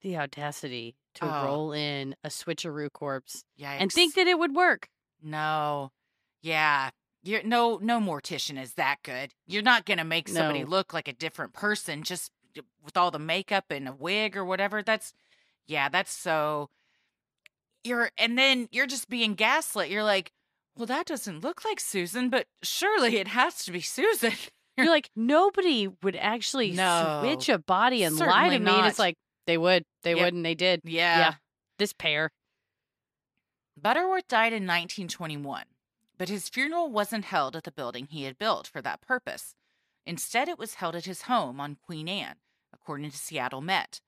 The audacity to Oh. roll in a switcheroo corpse Yikes. and think that it would work. No. Yeah. You're no no mortician is that good. You're not gonna make somebody No. look like a different person just with all the makeup and a wig or whatever. That's yeah, that's so you're and then you're just being gaslit. You're like, well, that doesn't look like Susan, but surely it has to be Susan. <laughs> You're like nobody would actually No. switch a body and lie Certainly to me. And it's not. like they would, they Yep. would, and they did. Yeah. Yeah. This pair. Butterworth died in 1921, but his funeral wasn't held at the building he had built for that purpose. Instead, it was held at his home on Queen Anne, according to Seattle Met.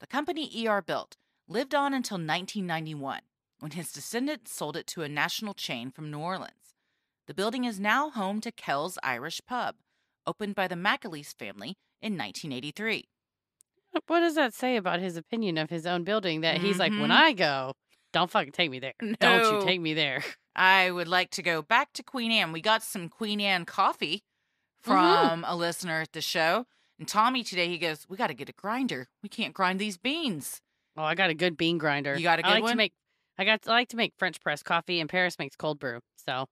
The company ER built lived on until 1991, when his descendants sold it to a national chain from New Orleans. The building is now home to Kell's Irish Pub, opened by the McAleese family in 1983. What does that say about his opinion of his own building? That he's like, when Mhm. I go, don't fucking take me there. Don't you take me there. <laughs> I would like to go back to Queen Anne. We got some Queen Anne coffee mm-hmm. from a listener at the show. And Tommy today, he goes, We got to get a grinder. We can't grind these beans. Oh, I got a good bean grinder. You got a good I like one? to make. I got. I like to make French press coffee, and Paris makes cold brew. So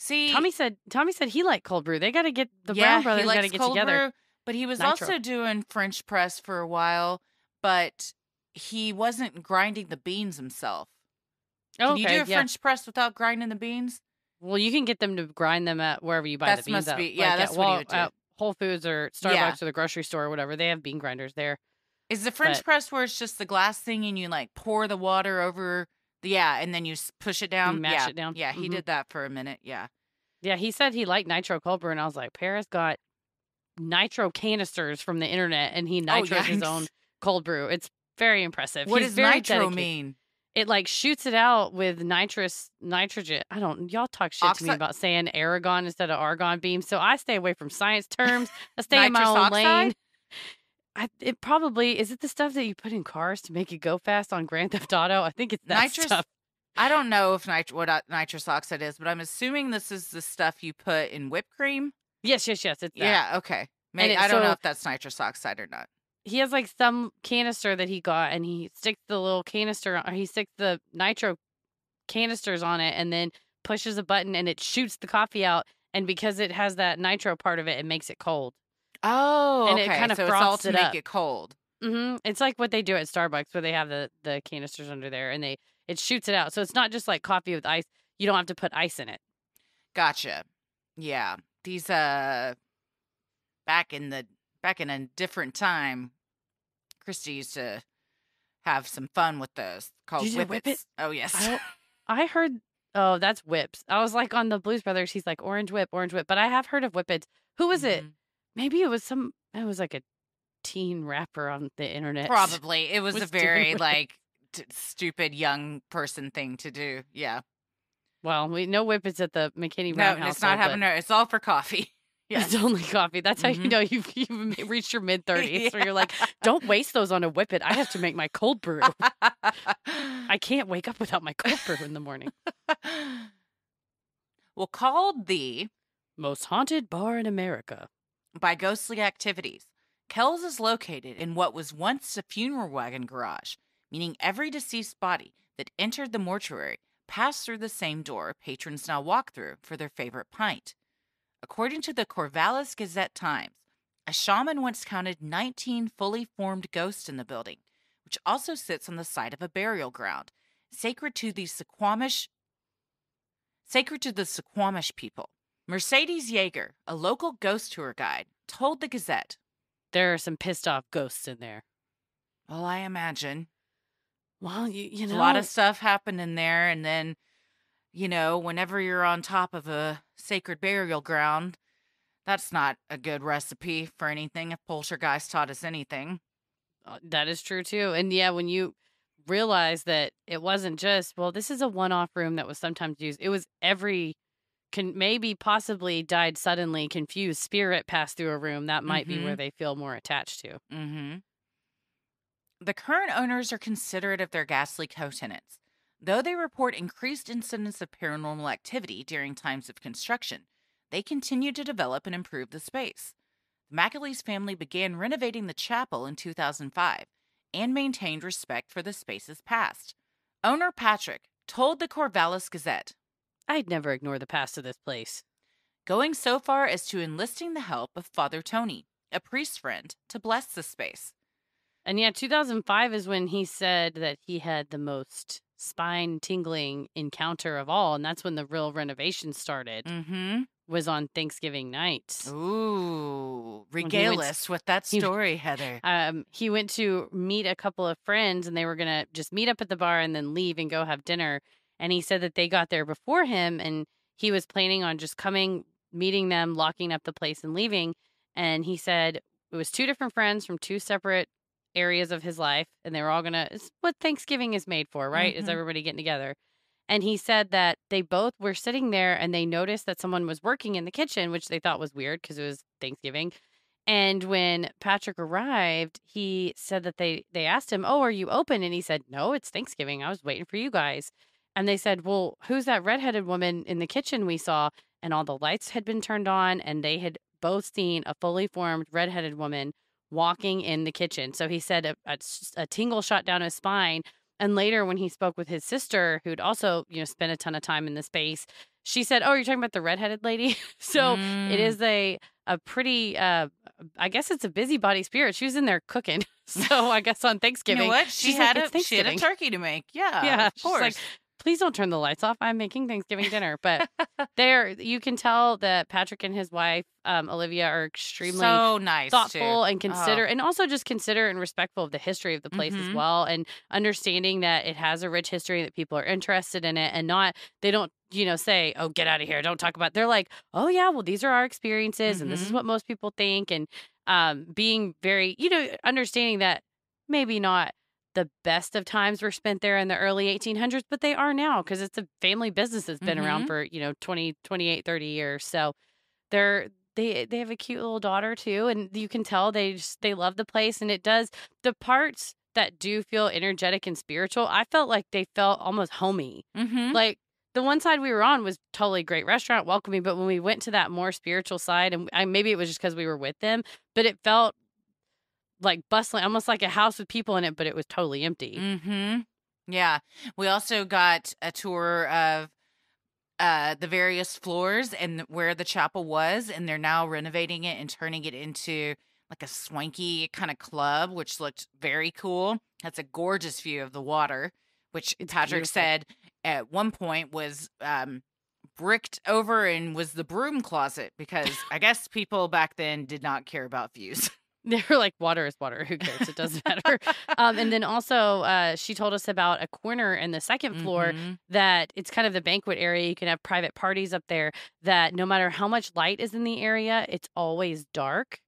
See, Tommy said. Tommy said he liked cold brew. They got to get the yeah, Brown brothers. he Got to get cold together. brew, but he was Nitro. also doing French press for a while, but he wasn't grinding the beans himself. Can okay, you do a yeah. French press without grinding the beans? Well, you can get them to grind them at wherever you buy That's the beans. must at. be- yeah, Like, that's at what Wal- would do. at Whole Foods or Starbucks Yeah. or the grocery store or whatever. They have bean grinders there. Is the French But- press where it's just the glass thing and you like pour the water over the yeah, and then you push it down? mash yeah. it down. Yeah, he Mhm. did that for a minute. Yeah. Yeah, he said he liked nitro cold brew, and I was like, Paris got nitro canisters from the internet, and he Oh, his own cold brew. It's very impressive. What He's does nitro dedicated. mean? It like shoots it out with nitrous nitrogen. I don't. Y'all talk shit to me about saying Aragon instead of argon beam, so I stay away from science terms. I stay in my own oxide? lane. I, it probably is it the stuff that you put in cars to make it go fast on Grand Theft Auto. I think it's that Nitrous stuff. I don't know if nit- what uh, nitrous oxide is, but I'm assuming this is the stuff you put in whipped cream. Yes, yes, yes. It's that. Yeah, okay. Maybe, it- I don't know if that's nitrous oxide or not. He has like some canister that he got and he sticks the little canister or he sticks the nitro canisters on it and then pushes a button and it shoots the coffee out and because it has that nitro part of it it makes it cold Oh, And it okay. kinda so it's all to it make up. it cold. hmm it's like what they do at starbucks where they have the the canisters under there and they it shoots it out so it's not just like coffee with ice you don't have to put ice in it Gotcha. Yeah. These uh back in the back in a different time, Christy used to have some fun with those called say whippets. whippet? Oh yes. I, <laughs> I heard oh that's whips i was like on the blues brothers he's like orange whip orange whip but i have heard of whippets who was it Mhm. Maybe it was some. It was like a teen rapper on the internet. Probably. It was, was a very like t- stupid young person thing to do. Yeah. Well, we know whippets at the McKinney No, it's not having. It's all for coffee. <laughs> Yeah. It's only coffee. That's how you Mhm. know you've <laughs> you've reached your mid thirties. <laughs> Where you're like, don't waste those on a whippet. I have to make my cold brew. I can't wake up without my cold brew in the morning. well, called the Most haunted bar in America. by ghostly activities. Kells is located in what was once a funeral wagon garage, meaning every deceased body that entered the mortuary passed through the same door patrons now walk through for their favorite pint. According to the Corvallis Gazette Times, a shaman once counted 19 fully formed ghosts in the building, which also sits on the site of a burial ground, sacred to the Suquamish sacred to the Suquamish people. Mercedes Yaeger, a local ghost tour guide, told the Gazette, There are some pissed off ghosts in there. Well, I imagine Well, you you a lot of stuff happened in there. And then, you know, whenever you're on top of a sacred burial ground, that's not a good recipe for anything if poltergeist taught us anything. Uh, That is true too. And yeah, when you realize that it wasn't just, well, this is a one off room that was sometimes used, it was every can maybe possibly died suddenly confused spirit passed through a room that might be where they feel more attached to. Mm-hmm. The current owners are considerate of their ghastly co-tenants, though they report increased incidents of paranormal activity during times of construction. They continue to develop and improve the space. The McAleese family began renovating the chapel in 2005 and maintained respect for the space's past. Owner Patrick told the Corvallis Gazette, I'd never ignore the past of this place. going so far as to enlisting the help of Father Tony, a priest friend, to bless the space. And yeah, 2005 is when he said that he had the most spine tingling encounter of all. And that's when the real renovation started, Mm-hmm. was on Thanksgiving night. Ooh, he regale went- us with that he- story, Heather. um, he went to meet a couple of friends and they were going to just meet up at the bar and then leave and go have dinner. And he said that they got there before him and he was planning on just coming, meeting them, locking up the place and leaving. And he said it was two different friends from two separate areas of his life and they were all going to, it's what Thanksgiving is made for, right? Is Mhm. everybody getting together. And he said that they both were sitting there and they noticed that someone was working in the kitchen, which they thought was weird because it was Thanksgiving. And when Patrick arrived, he said that they they asked him, "Oh, are you open?" And he said, "No, it's Thanksgiving. I was waiting for you guys." And they said, "Well, who's that redheaded woman in the kitchen we saw?" And all the lights had been turned on and they had both seen a fully formed redheaded woman walking in the kitchen. So he said a, a, a tingle shot down his spine. And later, when he spoke with his sister, who'd also, you know, spent a ton of time in the space, she said, "Oh, you're talking about the redheaded lady." <laughs> so Mm. it is a a pretty, uh, I guess it's a busybody spirit. She was in there cooking. <laughs> so I guess on You Thanksgiving, know what? She like, had "It's a she had a turkey to make. Yeah, Yeah, of course. like, please don't turn the lights off. I'm making Thanksgiving dinner. But <laughs> there, you can tell that Patrick and his wife, um, Olivia, are extremely so nice, thoughtful too. and consider, Oh. and also just considerate and respectful of the history of the place as Mhm. well, and understanding that it has a rich history that people are interested in it, and not they don't you know say, oh, get out of here, don't talk about. They're like, oh yeah, well these are our experiences, and this is Mhm. what most people think, and um, being very you know understanding that maybe not the best of times were spent there in the early 1800s but they are now because it's a family business that's been around Mhm. for you know 20 28 30 years so they're they they have a cute little daughter too and you can tell they just they love the place and it does the parts that do feel energetic and spiritual i felt like they felt almost homey Mhm. like the one side we were on was totally great restaurant welcoming but when we went to that more spiritual side and I, maybe it was just because we were with them but it felt like bustling almost like a house with people in it but it was totally empty Mm-hmm. Yeah. We also got a tour of uh the various floors and where the chapel was, and they're now renovating it and turning it into like a swanky kind of club, which looked very cool. That's a gorgeous view of the water, which It's Patrick beautiful. said at one point was um bricked over and was the broom closet because I guess people back then did not care about views. <laughs> <laughs> they were like water is water who cares it doesn't matter <laughs> um, and then also uh, she told us about a corner in the 2nd floor Mhm. that it's kind of the banquet area. You can have private parties up there. That no matter how much light is in the area, it's always dark.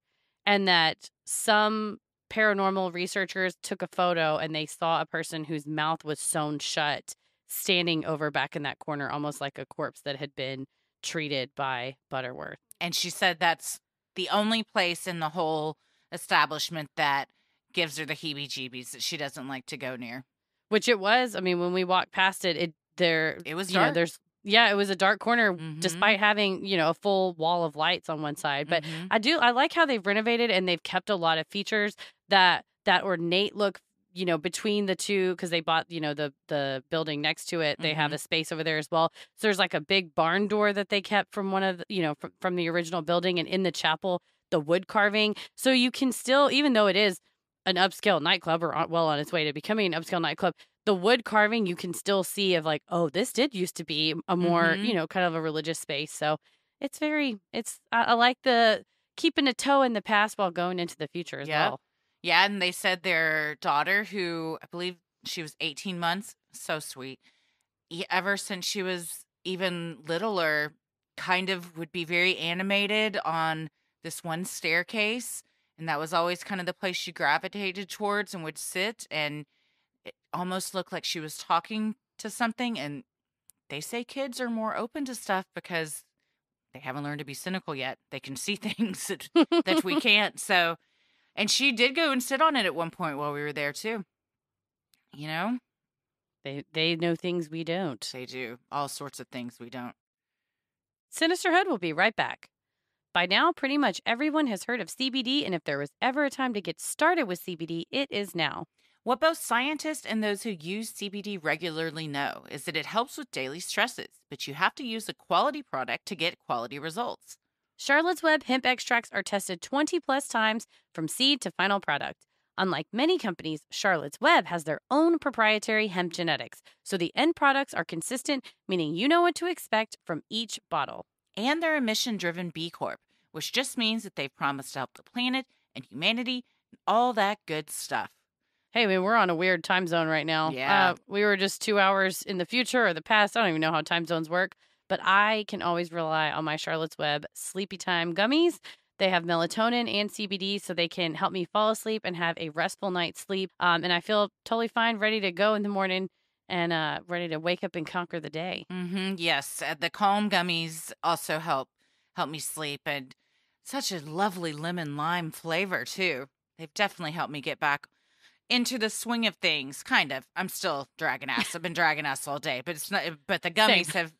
And that some paranormal researchers took a photo and they saw a person whose mouth was sewn shut standing over back in that corner, almost like a corpse that had been treated by Butterworth. and she said that's the only place in the whole establishment that gives her the heebie-jeebies that she doesn't like to go near. Which it was. I mean, when we walked past it, it there It was you know, there's yeah, it was a dark corner Mhm. despite having, you know, a full wall of lights on one side. But Mhm. I do I like how they've renovated and they've kept a lot of features that that ornate look you know between the two because they bought you know the the building next to it they have Mhm. a space over there as well so there's like a big barn door that they kept from one of the, you know from, from the original building and in the chapel the wood carving so you can still even though it is an upscale nightclub or well on its way to becoming an upscale nightclub the wood carving you can still see of like oh this did used to be a more Mhm. you know kind of a religious space so it's very it's I, I like the keeping a toe in the past while going into the future as Yep. well Yeah, and they said their daughter, who I believe she was 18 months, so sweet. Ever since she was even littler, kind of would be very animated on this one staircase. And that was always kind of the place she gravitated towards and would sit. And it almost looked like she was talking to something. And they say kids are more open to stuff because they haven't learned to be cynical yet. They can see <laughs> things that, that we <laughs> can't. So, and she did go and sit on it at one point while we were there too. You know, they they know things we don't they do all sorts of things we don't. sinister hood will be right back by now pretty much everyone has heard of cbd and if there was ever a time to get started with cbd it is now What both scientists and those who use CBD regularly know is that it helps with daily stresses, but you have to use a quality product to get quality results. Charlotte's Web hemp extracts are tested 20 plus times from seed to final product. Unlike many companies, Charlotte's Web has their own proprietary hemp genetics, so the end products are consistent, meaning you know what to expect from each bottle. And they're a mission driven B Corp, which just means that they've promised to help the planet and humanity and all that good stuff. Hey, I mean, we're on a weird time zone right now. Yeah. Uh, we were just two hours in the future or the past. I don't even know how time zones work, but I can always rely on my Charlotte's Web Sleepy Time gummies. They have melatonin and CBD, so they can help me fall asleep and have a restful night's sleep. Um, and I feel totally fine, ready to go in the morning and uh, ready to wake up and conquer the day. Mm-hmm. Yes, uh, the calm gummies also help help me sleep, and such a lovely lemon lime flavor too. They've definitely helped me get back into the swing of things, kind of. I'm still dragging ass. I've been dragging ass all day, but it's not. But the gummies have,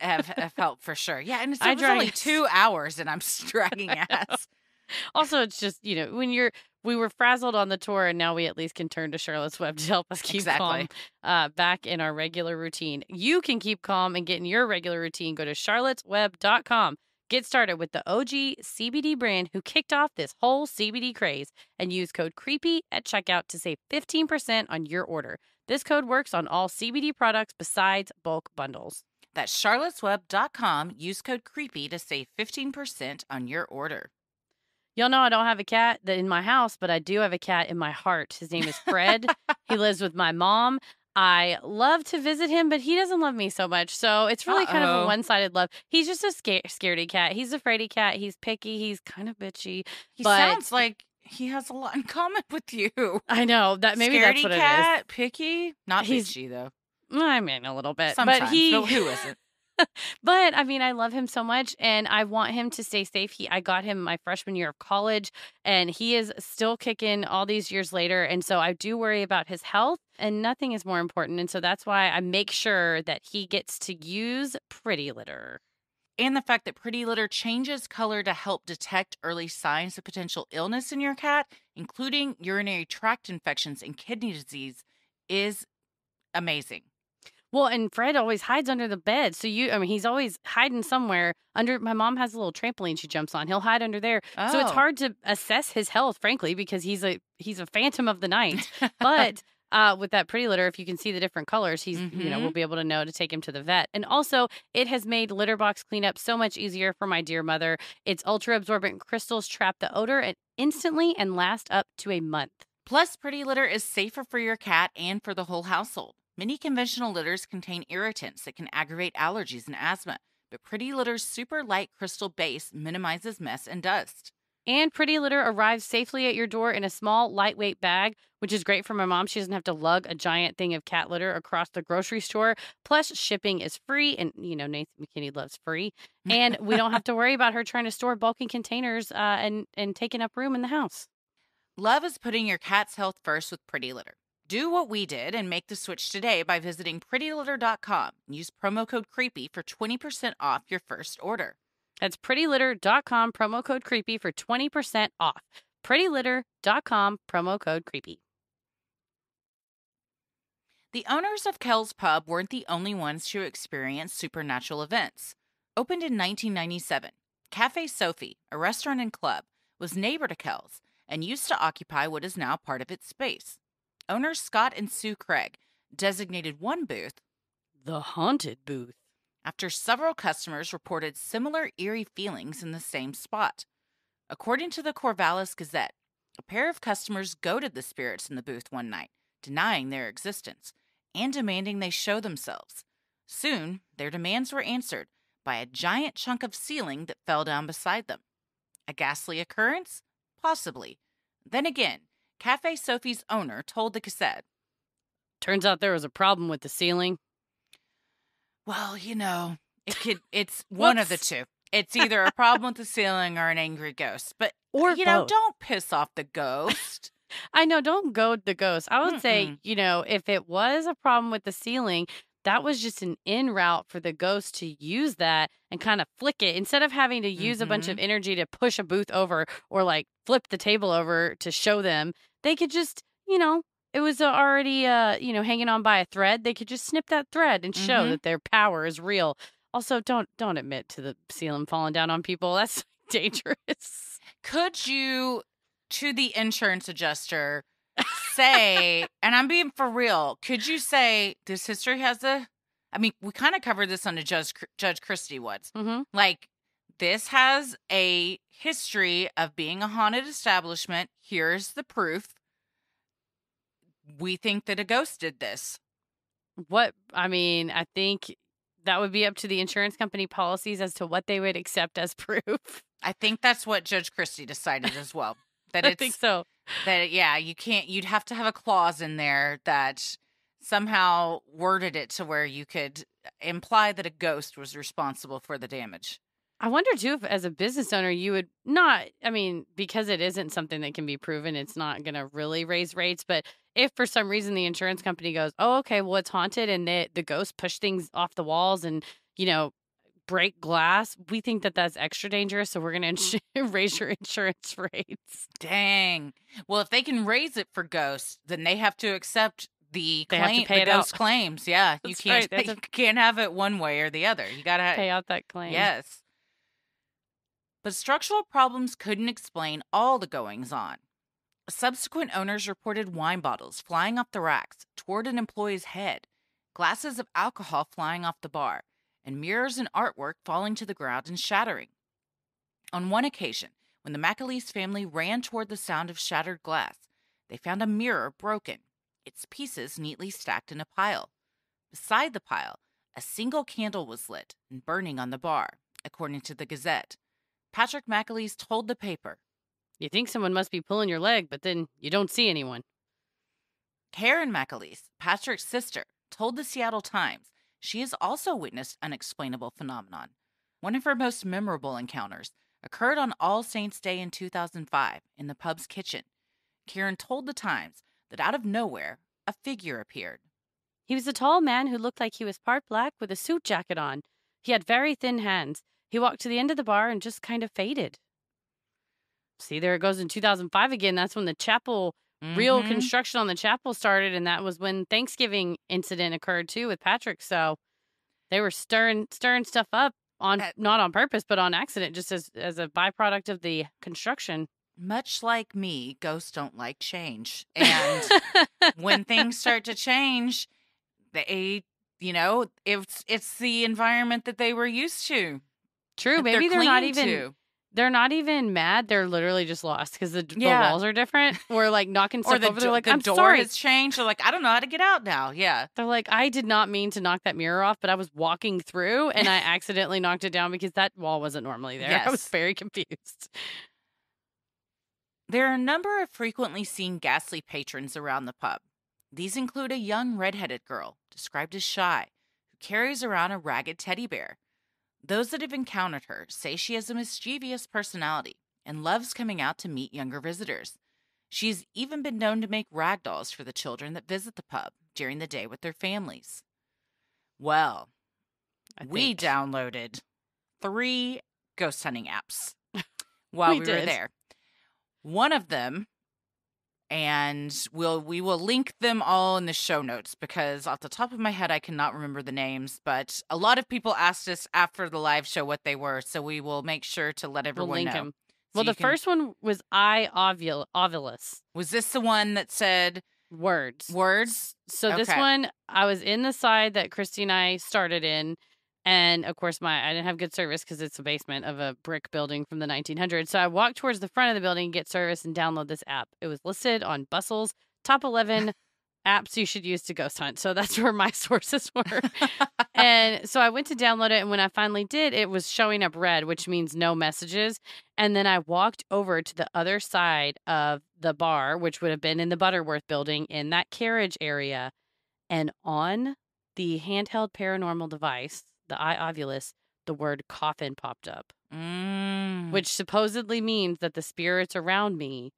have have helped for sure. Yeah, and it's, I it was only two hours, and I'm <laughs> dragging ass. Also, it's just you know when you're we were frazzled on the tour, and now we at least can turn to Charlotte's Web to help us <laughs> keep Exactly. calm uh, back in our regular routine. You can keep calm and get in your regular routine. Go to charlottesweb.com. Get started with the OG CBD brand who kicked off this whole CBD craze and use code CREEPY at checkout to save 15% on your order. This code works on all CBD products besides bulk bundles. That's charlottesweb.com. Use code CREEPY to save 15% on your order. Y'all know I don't have a cat that in my house, but I do have a cat in my heart. His name is Fred. he <laughs> lives with my mom. I love to visit him, but he doesn't love me so much. So it's really kind of a one sided love. He's just a sca- scaredy cat. He's a fraidy cat. He's picky. He's kind of bitchy. He But- sounds like he has a lot in common <laughs> with you. I know that maybe Scaredy that's what cat, picky, not He's- bitchy though. I mean, a little bit. Sometimes, but he, but who isn't? But I mean, I love him so much and I want him to stay safe. He I got him my freshman year of college and he is still kicking all these years later and so I do worry about his health and nothing is more important and so that's why I make sure that he gets to use Pretty Litter. and the fact that Pretty Litter changes color to help detect early signs of potential illness in your cat, including urinary tract infections and kidney disease, is amazing. Well, and Fred always hides under the bed. So you I mean he's always hiding somewhere under my mom has a little trampoline she jumps on. He'll hide under there. So it's Oh. hard to assess his health frankly because he's a he's a phantom of the night. <laughs> but uh, with that pretty litter, if you can see the different colors, he's you know we'll be able to know to take him to the vet. And also, it has made litter box cleanup so much easier for my dear mother. Its ultra absorbent crystals trap the odor and instantly and last up to a month. Plus, Pretty Litter is safer for your cat and for the whole household. Many conventional litters contain irritants that can aggravate allergies and asthma, but Pretty Litter's super light crystal base minimizes mess and dust. And Pretty Litter arrives safely at your door in a small, lightweight bag, which is great for my mom. She doesn't have to lug a giant thing of cat litter across the grocery store. Plus, shipping is free, and you know Nathan McKinney loves free. And we don't have to worry about her trying to store bulky containers uh, and and taking up room in the house. <laughs> Love is putting your cat's health first with Pretty Litter. Do what we did and make the switch today by visiting prettylitter.com use promo code CREEPY for 20% off your first order. That's prettylitter.com promo code creepy for 20% off. Prettylitter.com promo code creepy. The owners of Kells Pub weren't the only ones to experience supernatural events. Opened in 1997, Cafe Sophie, a restaurant and club, was neighbor to Kells and used to occupy what is now part of its space. Owners Scott and Sue Craig designated one booth The haunted booth. after several customers reported similar eerie feelings in the same spot. According to the Corvallis Gazette, a pair of customers goaded the spirits in the booth one night, denying their existence and demanding they show themselves. Soon, their demands were answered by a giant chunk of ceiling that fell down beside them. A ghastly occurrence? Possibly. Then again, Cafe Sophie's owner told the Gazette. Turns out there was a problem with the ceiling. Well, you know, it could <laughs> it's one of the two. It's either a <laughs> problem with the ceiling or an angry ghost. But Or you know, don't piss off the ghost. <laughs> I know, don't goad the ghost. I would say, Mm-mm. you know, if it was a problem with the ceiling, that was just an in route for the ghost to use that and kind of flick it instead of having to use a bunch mm-hmm. of energy to push a booth over or like flip the table over to show them. They could just, you know, it was already, uh, you know, hanging on by a thread. They could just snip that thread and show Mhm. that their power is real. Also, don't don't admit to the ceiling falling down on people. That's <laughs> dangerous. Could you to the insurance adjuster say, and I'm being for real, could you say this history has a I mean, we kind of covered this on the Judge Judge Christie once. Mm-hmm. Like this has a history of being a haunted establishment. Here's the proof. We think that a ghost did this. What I mean, I think that would be up to the insurance company policies as to what they would accept as <laughs> proof. I think that's what Judge Christie decided as well. <laughs> That I think so. that yeah, you can't you'd have to have a clause in there that somehow worded it to where you could imply that a ghost was responsible for the damage. I wonder too if, as a business owner, you would not. I mean, because it isn't something that can be proven, it's not going to really raise rates. But if for some reason the insurance company goes, "Oh, okay, well it's haunted," and the the ghosts push things off the walls and you know break glass, we think that that's extra dangerous. So we're going to ins- raise your insurance rates. Dang. Well, if they can raise it for ghosts, then they have to accept the They have to claim, pay the it out. claims. Yeah, <laughs> you can't. right, have <laughs> You can't have it one way or the other. You gotta Pay out that claim. Yes. But structural problems couldn't explain all the goings on. Subsequent owners reported wine bottles flying off the racks toward an employee's head, glasses of alcohol flying off the bar, and mirrors and artwork falling to the ground and shattering. On one occasion, when the McAleese family ran toward the sound of shattered glass, they found a mirror broken, its pieces neatly stacked in a pile. Beside the pile, a single candle was lit and burning on the bar, according to the Gazette. Patrick McAleese told the paper You think someone must be pulling your leg, but then you don't see anyone. Karen McAleese, Patrick's sister, told the Seattle Times she has also witnessed unexplainable phenomenon. One of her most memorable encounters occurred on All Saints Day in 2005 in the pub's kitchen. Karen told the Times that out of nowhere, a figure appeared. He was a tall man who looked like he was part black with a suit jacket on. He had very thin hands. He walked to the end of the bar and just kind of faded. See, there it goes in 2005 again. That's when the chapel, real Mhm. construction on the chapel started. And that was when Thanksgiving incident occurred too with Patrick. So they were stirring, stirring stuff up on, Uh, not on purpose, but on accident, just as, as a byproduct of the construction. Much like me, ghosts don't like change. And <laughs> when things start to change, they, you know, it's it's the environment that they were used to. True. that Maybe they're, not even to. they're not even mad. They're literally just lost because the, Yeah. the walls are different. <laughs> We're like knocking or stuff the, over. do- They're like, the I'm door sorry. has changed. They're like, I don't know how to get out now. Yeah. They're like, I did not mean to knock that mirror off, but I was walking through and I <laughs> accidentally knocked it down because that wall wasn't normally there. I was very confused. There are a number of frequently seen ghastly patrons around the pub. These include a young redheaded girl, described as shy, who carries around a ragged teddy bear. Those that have encountered her say she has a mischievous personality and loves coming out to meet younger visitors. She has even been known to make rag dolls for the children that visit the pub during the day with their families. Well, I we think. downloaded three ghost hunting apps <laughs> while we, We were there. One of them, and we'll we will link them all in the show notes because off the top of my head I cannot remember the names, but a lot of people asked us after the live show what they were, so we will make sure to let everyone We'll link know. him. So Well, the can- first one was I ovul- ovilus was this the one that said words. words. So this one, I was in the side that Christy and I started in, and of course, my I didn't have good service because it's a basement of a brick building from the 1900s. So I walked towards the front of the building, get service, and download this app. It was listed on Bustle's top 11 <laughs> apps you should use to ghost hunt. So that's <laughs> where my sources <laughs> were. and so I went to download it, and when I finally did, it was showing up red, which means no messages. And then I walked over to the other side of the bar, which would have been in the Butterworth building in that carriage area. And on the handheld paranormal device, the iOvilus, the word coffin popped up, Mm. which supposedly means that the spirits around me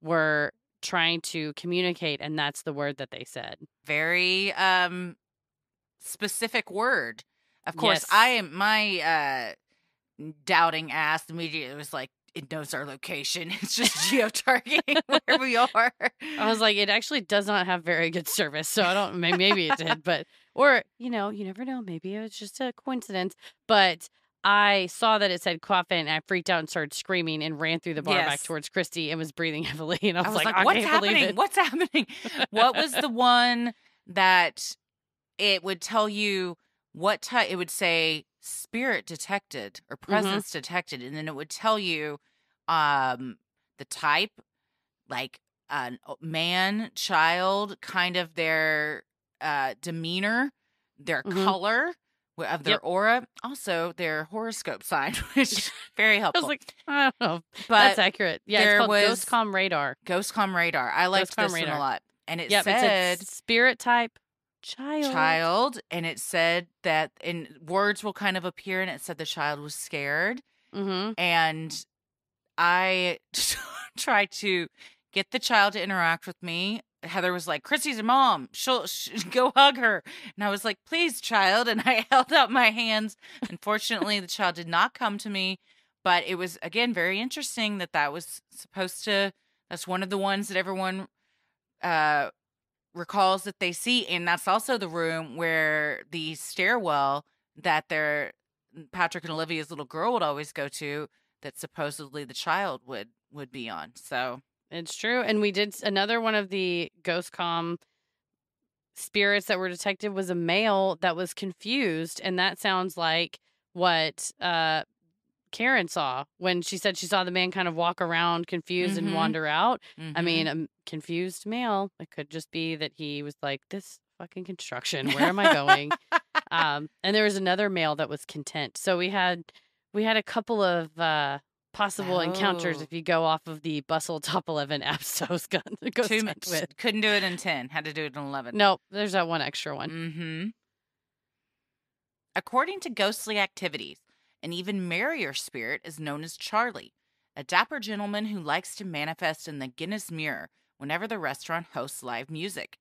were trying to communicate. And that's the word that they said. very um specific word. Of course, Yes. I am my uh doubting ass immediately was like it knows our location. <laughs> It's just geotargeting <laughs> where we are. I was like, it actually does not have very good service. So I don't, maybe it did, but, or, you know, you never know. Maybe it was just a coincidence. But I saw that it said coffin and I freaked out and started screaming and ran through the bar back towards Christy and was breathing <laughs> heavily. And I was, I was like, I what's happening? What's happening? what was the one that it would tell you what type? It would say spirit detected or Mm-hmm. presence detected, and then it would tell you um the type, like a man, child, kind of their uh demeanor, their Mhm. color of their Yep. aura, also their horoscope sign, <laughs> which very helpful. <laughs> I was like, I don't know. but That's accurate. Yeah, there it's was- Ghostcom Radar. Ghostcom radar, I liked Ghostcom this one a lot, and it Yep, said it said spirit type, child. child, and it said that, and words will kind of appear, and it said the child was scared. Mm-hmm. And I <laughs> tried to get the child to interact with me. Heather was like, Chrissy's a mom. She'll sh- <laughs> go hug her. And I was like, please, child. And I <laughs> held out my hands. Unfortunately, the child did not come to me. But it was, again, very interesting that that was supposed to, that's one of the ones that everyone uh, recalls that they see. And that's also the room where the stairwell that their Patrick and Olivia's little girl would always go to that supposedly the child would would be on. So It's true. And we did another one of the ghost com spirits that were detected was a male that was confused. And that sounds like what uh, Karen saw when she said she saw the man kind of walk around confused Mhm. and wander out. I mhm. mean, a confused male. It could just be that he was like, this fucking construction, where am I going? <laughs> um, and there was another male that was content. So we had we had a couple of uh possible encounters Oh. if you go off of the bustle top 11 Apsos gun ghost Two, hunt <laughs> with. couldn't do it in ten. Had to do it in eleven. Nope, there's that one extra one. Mm-hmm. According to ghostly activities, an even merrier spirit is known as Charlie, a dapper gentleman who likes to manifest in the Guinness Mirror whenever the restaurant hosts live music.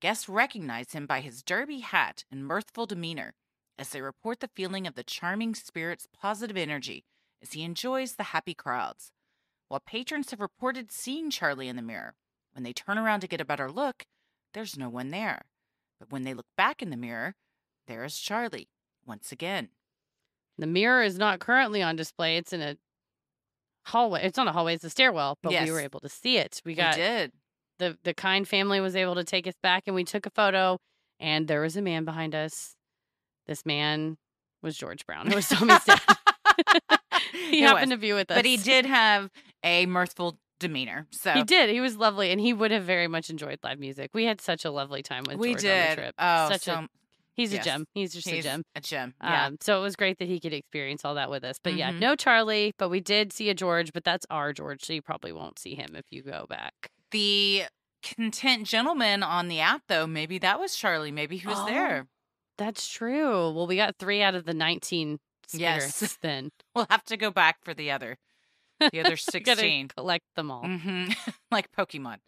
Guests recognize him by his derby hat and mirthful demeanor as they report the feeling of the charming spirit's positive energy as he enjoys the happy crowds. While patrons have reported seeing Charlie in the mirror, when they turn around to get a better look, there's no one there. But when they look back in the mirror, there is Charlie once again. The mirror is not currently on display. It's in a hallway. It's not a hallway, it's a stairwell, but Yes. we were able to see it. We We got did. the the kind family was able to take us back and we took a photo and there was a man behind us. This man was George Brown. It was Tommy's <laughs> dad. <laughs> he It happened was. to be with us. But he did have a mirthful demeanor. So He did. He was lovely, and he would have very much enjoyed live music. We had such a lovely time with we George on the did. trip. Oh, such so a he's yes. a gem. He's just he's a gem. A gem. Yeah. Um, so it was great that he could experience all that with us. But yeah, Mhm. no Charlie, but we did see a George, but that's our George, so you probably won't see him if you go back. the content gentleman on the app, though, maybe that was Charlie. Maybe he was Oh, there. That's true. Well, we got three out of the nineteen Yes. then. <laughs> We'll have to go back for the other, the other <laughs> sixteen. collect them all. Mm-hmm. <laughs> like Pokemon.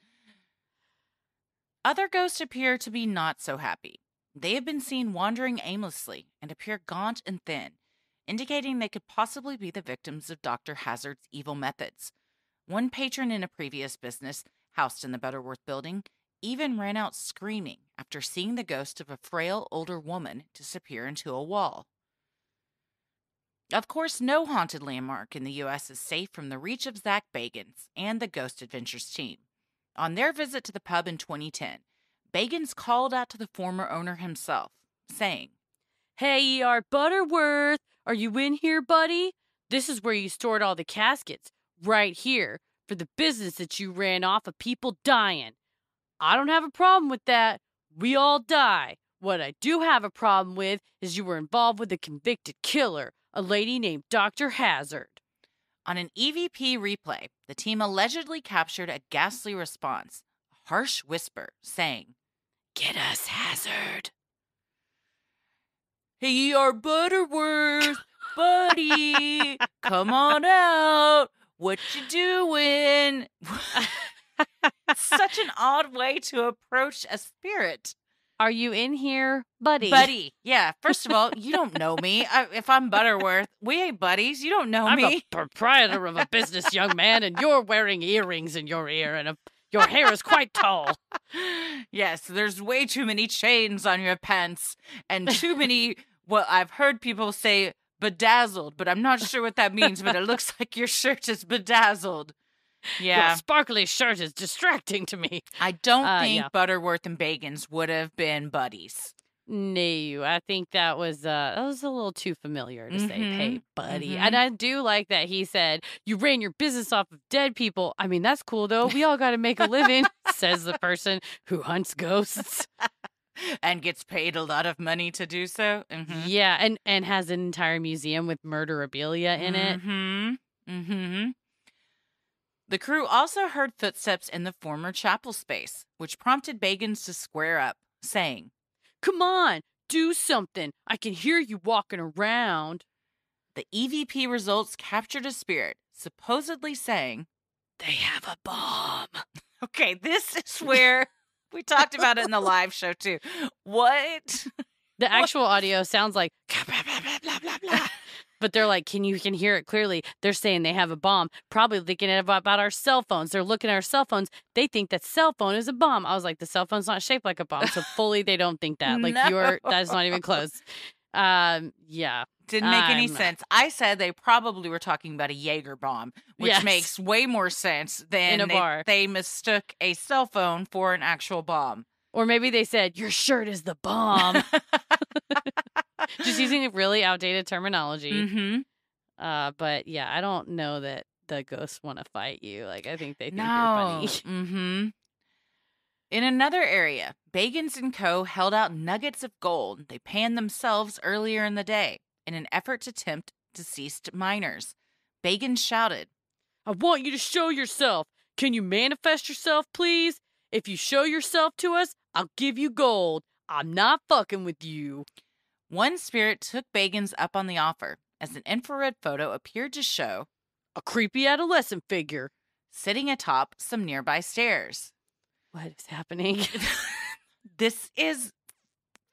Other ghosts appear to be not so happy. They have been seen wandering aimlessly and appear gaunt and thin, indicating they could possibly be the victims of Dr. Hazzard's evil methods. One patron in a previous business, housed in the Butterworth building, even ran out screaming after seeing the ghost of a frail older woman disappear into a wall. Of course, no haunted landmark in the U.S. is safe from the reach of Zach Bagans and the Ghost Adventures team. On their visit to the pub in 2010, Bagans called out to the former owner himself, saying, Hey, ER Butterworth, are you in here, buddy? This is where you stored all the caskets, right here, for the business that you ran off of people dying. I don't have a problem with that. We all die. What I do have a problem with is you were involved with a convicted killer, a lady named Dr. Hazzard. On an EVP replay, the team allegedly captured a ghastly response, a harsh whisper, saying, Get us, Hazzard. Hey, ER Butterworth, buddy, <laughs> come on out. What you doing? <laughs> Such an odd way to approach a spirit. Are you in here, buddy? Buddy. Yeah. <laughs> First of all, you don't know me. I, if I'm Butterworth, we ain't buddies. You don't know me. I'm me. a proprietor of a business, young man, and you're wearing earrings in your ear, and a, your hair is quite tall. yes, there's way too many chains on your pants and too many, well, I've heard people say bedazzled, but I'm not sure what that means, but it looks like your shirt is bedazzled. Your Yeah. sparkly shirt is distracting to me. I don't Uh, think yeah. Butterworth and Bagans would have been buddies. No, I think that was uh that was a little too familiar to say, Mhm, "Hey, buddy." mhm. And I do like that he said, "You ran your business off of dead people." I mean, that's cool though. We all got to make a living, <laughs> says the person who hunts ghosts. <laughs> and gets paid a lot of money to do so. Mhm. Yeah, and and has an entire museum with murderabilia in it. Mm-hmm. Mm-hmm. The crew also heard footsteps in the former chapel space, which prompted Bagans to square up, saying, Come on, do something. I can hear you walking around. The EVP results captured a spirit, supposedly saying, They have a bomb. <laughs> Okay, this is where we talked about it in the <laughs> live show too. What? The <laughs> actual audio sounds like blah, blah, blah, blah, blah, blah. But they're like, can you can hear it clearly? They're saying they have a bomb. Probably thinking about, about our cell phones. They're looking at our cell phones. They think that cell phone is a bomb. I was like, the cell phone's not shaped like a bomb. So fully they don't think that. Like <laughs> No. you're that's not even close. Um, yeah. Didn't make any sense. I said they probably were talking about a Jaeger bomb, which Yes. makes way more sense than In a they, bar. they mistook a cell phone for an actual bomb. Or maybe they said, Your shirt is the bomb. <laughs> Just using really outdated terminology. hmm Uh, but yeah, I don't know that the ghosts want to fight you. Like I think they think you're No. funny. <laughs> hmm In another area, Bagans and Co. held out nuggets of gold they panned themselves earlier in the day in an effort to tempt deceased miners. Bagans shouted, I want you to show yourself. Can you manifest yourself, please? If you show yourself to us, I'll give you gold. I'm not fucking with you. One spirit took Bagans up on the offer as an infrared photo appeared to show A creepy adolescent figure. sitting atop some nearby stairs. What is happening? <laughs> <laughs> This is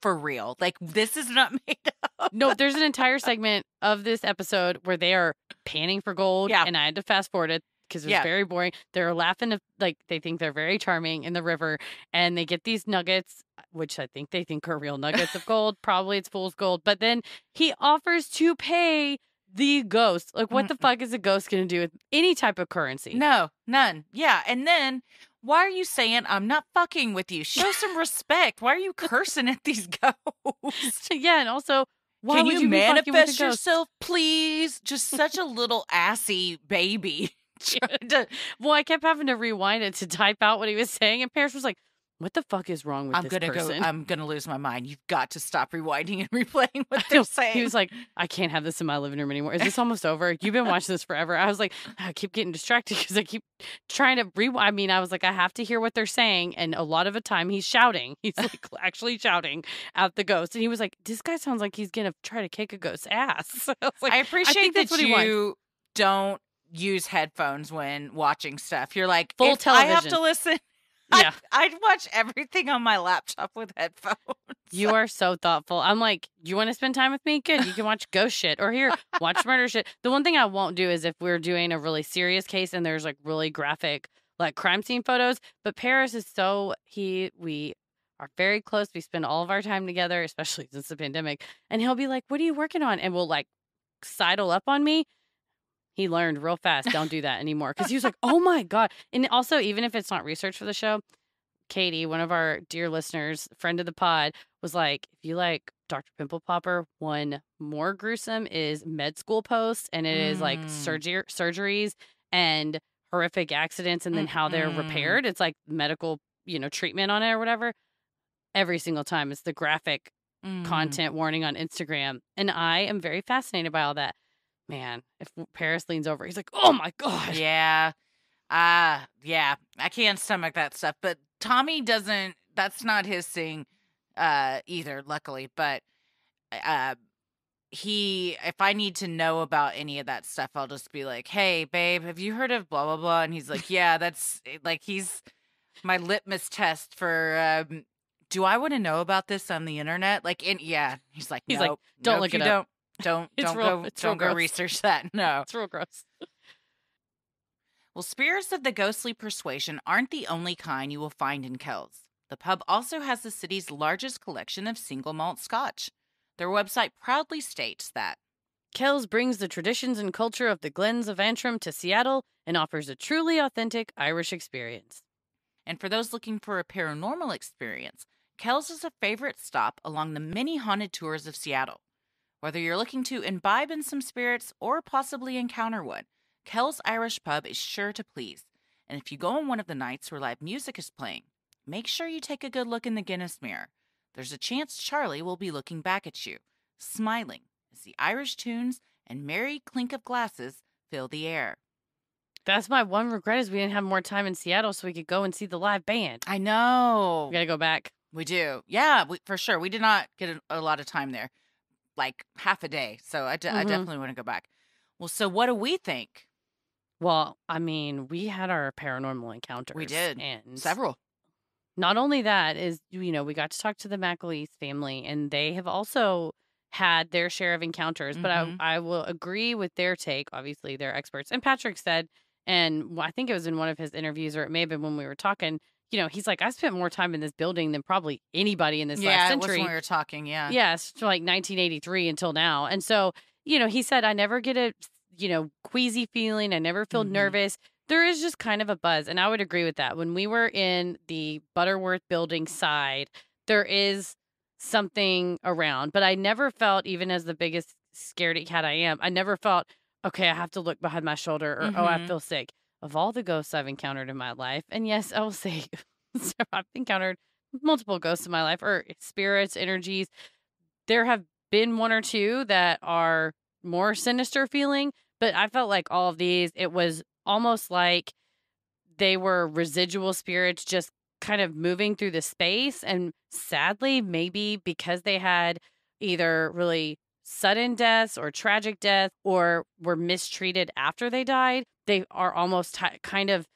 for real. Like, this is not <laughs> made up. no, there's an entire segment of this episode where they are panning for gold. Yeah. And I had to fast forward it because it's Yeah. very boring. They're laughing, at- like, they think they're very charming in the river. And they get these nuggets, uh, which I think they think are real nuggets of gold. <laughs> Probably it's fool's gold. But then he offers to pay the ghost. Like, what the fuck is a ghost going to do with any type of currency? No, none. Yeah. And then why are you saying I'm not fucking with you? Show some <laughs> respect. Why are you cursing at these ghosts? <laughs> yeah. And also, why Can would you, you, manifest yourself, please? Just such a little assy baby. <laughs> To- Well, I kept having to rewind it to type out what he was saying, and Paris was like, "What the fuck is wrong with I'm this gonna person?" go. I'm gonna lose my mind. You've got to stop rewinding and <laughs> replaying what I they're saying. He was like, "I can't have this in my living room anymore. Is this almost over? You've been watching this forever." I was like, "I keep getting distracted because I keep trying to rewind." I mean, I was like, "I have to hear what they're saying," and a lot of the time he's shouting. He's <laughs> like actually shouting at the ghost, and he was like, "This guy sounds like he's gonna try to kick a ghost's ass." I like, I appreciate that's that what he wants. you don't use headphones when watching stuff. You're like, Full if I have to listen. <laughs> Yeah. I'd, I'd watch everything on my laptop with headphones. You are so thoughtful. I'm like, you want to spend time with me? Good. You can watch ghost shit or here, watch <laughs> murder shit. The one thing I won't do is if we're doing a really serious case and there's like really graphic, like crime scene photos. But Paris is so, he, we are very close. We spend all of our time together, especially since the pandemic. And he'll be like, what are you working on? And we'll like sidle up on me. He learned real fast. Don't do that anymore. Cause he was like, <laughs> oh my God. And also, even if it's not research for the show, Katie, one of our dear listeners, friend of the pod, was like, if you like Dr. Pimple Popper, one more gruesome is med school posts, and it is like Mm. surgery surgeries and horrific accidents, and then how they're repaired. It's like medical, you know, treatment on it or whatever. Every single time, it's the graphic Mm. content warning on Instagram, and I am very fascinated by all that. Man, if Paris leans over, he's like, "Oh my god!" Yeah. Uh yeah. I can't stomach that stuff. But Tommy doesn't that's not his thing uh either, luckily. But uh he if I need to know about any of that stuff, I'll just be like, Hey babe, have you heard of blah blah blah? And he's like, Yeah, that's like he's my litmus test for um do I want to know about this on the internet? Like, in, yeah, he's like, He's like, "Don't nope, look it up." Don't, don't, It's don't real- go, it's don't go gross. research that. <laughs> No, It's real gross. well, spirits of the ghostly persuasion aren't the only kind you will find in Kells. The pub also has the city's largest collection of single malt scotch. Their website proudly states that Kells brings the traditions and culture of the Glens of Antrim to Seattle and offers a truly authentic Irish experience. And for those looking for a paranormal experience, Kells is a favorite stop along the many haunted tours of Seattle. Whether you're looking to imbibe in some spirits or possibly encounter one, Kells Irish Pub is sure to please. And if you go on one of the nights where live music is playing, make sure you take a good look in the Guinness mirror. There's a chance Charlie will be looking back at you, smiling as the Irish tunes and merry clink of glasses fill the air. That's my one regret is we didn't have more time in Seattle so we could go and see the live band. I know. We gotta go back. We do. Yeah, we, for sure. We did not get a, a lot of time there, like half a day. So I, de- I definitely want to go back. Well, so what do we think? Well, I mean, we had our paranormal encounters. We did. And Several. not only that is you know we got to talk to the McAleese family and they have also had their share of encounters but Mhm. I, I will agree with their take obviously they're experts and patrick said and i think it was in one of his interviews or it may have been when we were talking you know he's like i spent more time in this building than probably anybody in this yeah, last it was century when we were talking. Yeah. yes to like 1983 until now and so you know he said i never get a you know queasy feeling i never feel Mhm. nervous there is just kind of a buzz and i would agree with that when we were in the butterworth building side there is something around but i never felt even as the biggest scaredy cat i am i never felt okay i have to look behind my shoulder or oh i Mhm. feel sick of all the ghosts i've encountered in my life and yes i will say <laughs> i've encountered multiple ghosts in my life or spirits energies there have been one or two that are more sinister feeling, but I felt like all of these, it was almost like they were residual spirits just kind of moving through the space. And sadly, maybe because they had either really sudden deaths or tragic death or were mistreated after they died, they are almost ti kind of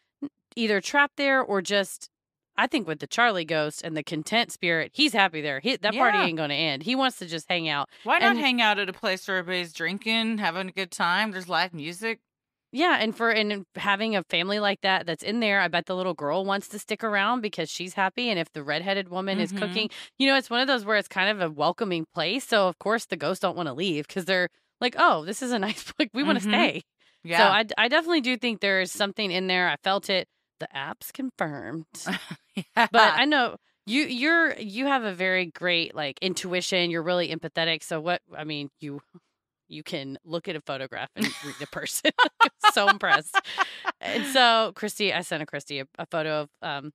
either trapped there or just I think with the Charlie ghost and the content spirit, he's happy there. He, that party ain't going to end. He wants to just hang out. Why not And- hang out at a place where everybody's drinking, having a good time? There's live music. Yeah, and for and having a family like that that's in there, I bet the little girl wants to stick around because she's happy. And if the redheaded woman is Mhm. cooking, you know, it's one of those where it's kind of a welcoming place. So of course the ghosts don't want to leave because they're like, oh, this is a <laughs> nice place. We want to stay. Yeah. So I, I definitely do think there is something in there. I felt it. The app's confirmed. <laughs> yeah. but I know you you're you have a very great like intuition. You're really empathetic. So what I mean, you you can look at a photograph and read a person. <laughs> <laughs> so impressed. And so Christy, I sent a Christy a, a photo of um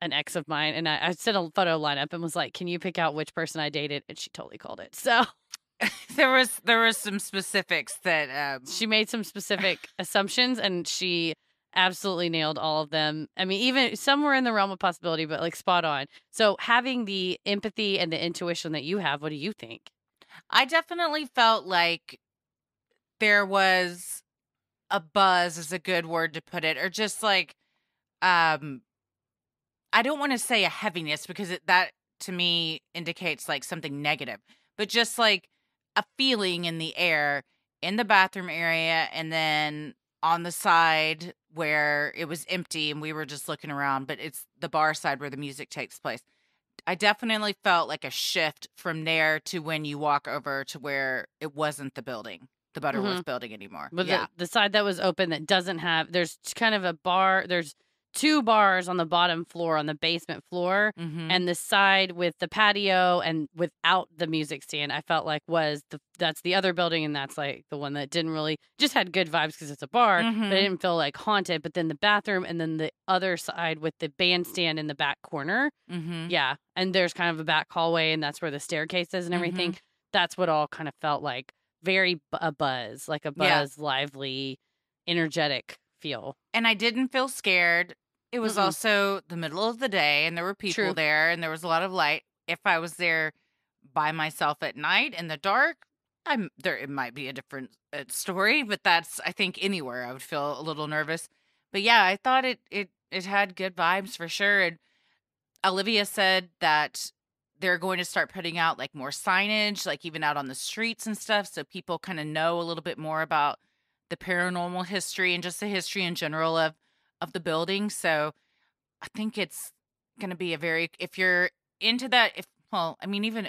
an ex of mine, and I, I sent a photo lineup and was like, "Can you pick out which person I dated?" And she totally called it. So <laughs> there was there was some specifics that um, she made some specific assumptions, and she absolutely nailed all of them. I mean, even some were in the realm of possibility, but like spot on. So having the empathy and the intuition that you have, what do you think? I definitely felt like there was a buzz is a good word to put it or just like um I don't want to say a heaviness because it, that to me indicates like something negative but just like a feeling in the air in the bathroom area and then on the side where it was empty and we were just looking around but it's the bar side where the music takes place I definitely felt like a shift from there to when you walk over to where it wasn't the building, the Butterworth mm-hmm. building anymore. But yeah. the, the side that was open that doesn't have there's kind of a bar. There's two bars on the bottom floor on the basement floor. Mhm. and the side with the patio and without the music stand i felt like was the that's the other building and that's like the one that didn't really just had good vibes because it's a bar Mhm. but it didn't feel like haunted but then the bathroom and then the other side with the bandstand in the back corner Mhm. yeah and there's kind of a back hallway and that's where the staircase is and everything that's what all kind of felt like very bu- a buzz like a Yeah. buzz lively energetic feel And I didn't feel scared. It was Mm-mm. also the middle of the day and there were people True. there and there was a lot of light. If I was there by myself at night in the dark, I'm there it might be a different uh, story, but that's I think anywhere I would feel a little nervous. But yeah, I thought it it it had good vibes for sure and Olivia said that they're going to start putting out like more signage, like even out on the streets and stuff, so people kind of know a little bit more about the paranormal history and just the history in general of of the building. So I think it's going to be a very if you're into that if well, I mean even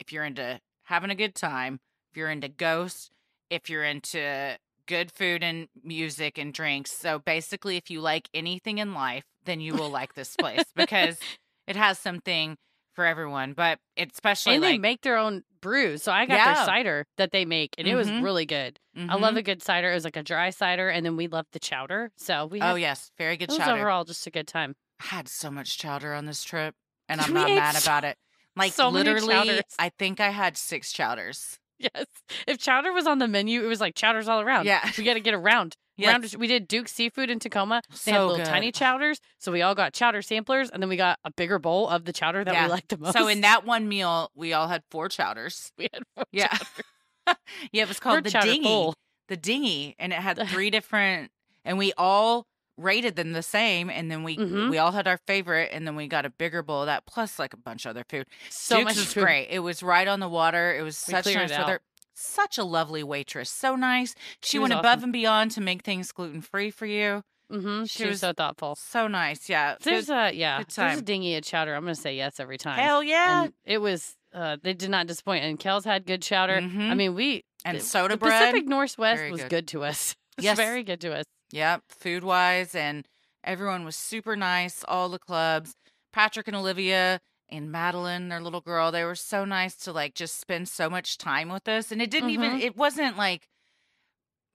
if you're into having a good time, if you're into ghosts, if you're into good food and music and drinks. So basically if you like anything in life, then you will like this place <laughs> because it has something for everyone, but it's especially and they like make their own brews so i got Yeah. their cider that they make and it was Mhm. really good I Mhm. love a good cider. It was like a dry cider, and then we loved the chowder. So we had, Oh yes, very good it was chowder. overall just a good time. I had so much chowder on this trip, and I'm <laughs> not mad about it. Like so literally. I think I had six chowders. <laughs> Yes, if chowder was on the menu, it was like chowders all around. Yeah. we got to get around. Round Yes. of- we did Duke Seafood in Tacoma. They had little good. tiny chowders, so we all got chowder samplers, and then we got a bigger bowl of the chowder that Yeah. we liked the most. So in that one meal, we all had four chowders. <laughs> we had four Yeah. chowders. <laughs> yeah, it was called the dinghy. full. The dinghy, and it had <laughs> three different, and we all rated them the same, and then we Mhm. we all had our favorite, and then we got a bigger bowl of that plus like a bunch of other food. So Duke's much was food. great. It was right on the water. It was We such nice weather. Such a lovely waitress. So nice. She, She went above and beyond to make things gluten free for you. Mm-hmm. She She was so thoughtful. So nice. Yeah. There's Good- a yeah. There's a time. dinghy at chowder. I'm gonna say yes every time. Hell yeah. And it was. Uh, they did not disappoint. And Kells had good chowder. I Mhm. mean, we and the- soda the bread. Pacific Northwest Very was good. good. to us. <laughs> Yes. very good to us. Yep, food wise, and everyone was super nice. All the clubs, Patrick and Olivia and Madeline, their little girl, they were so nice to like just spend so much time with us. And it didn't even, Mhm. it wasn't like,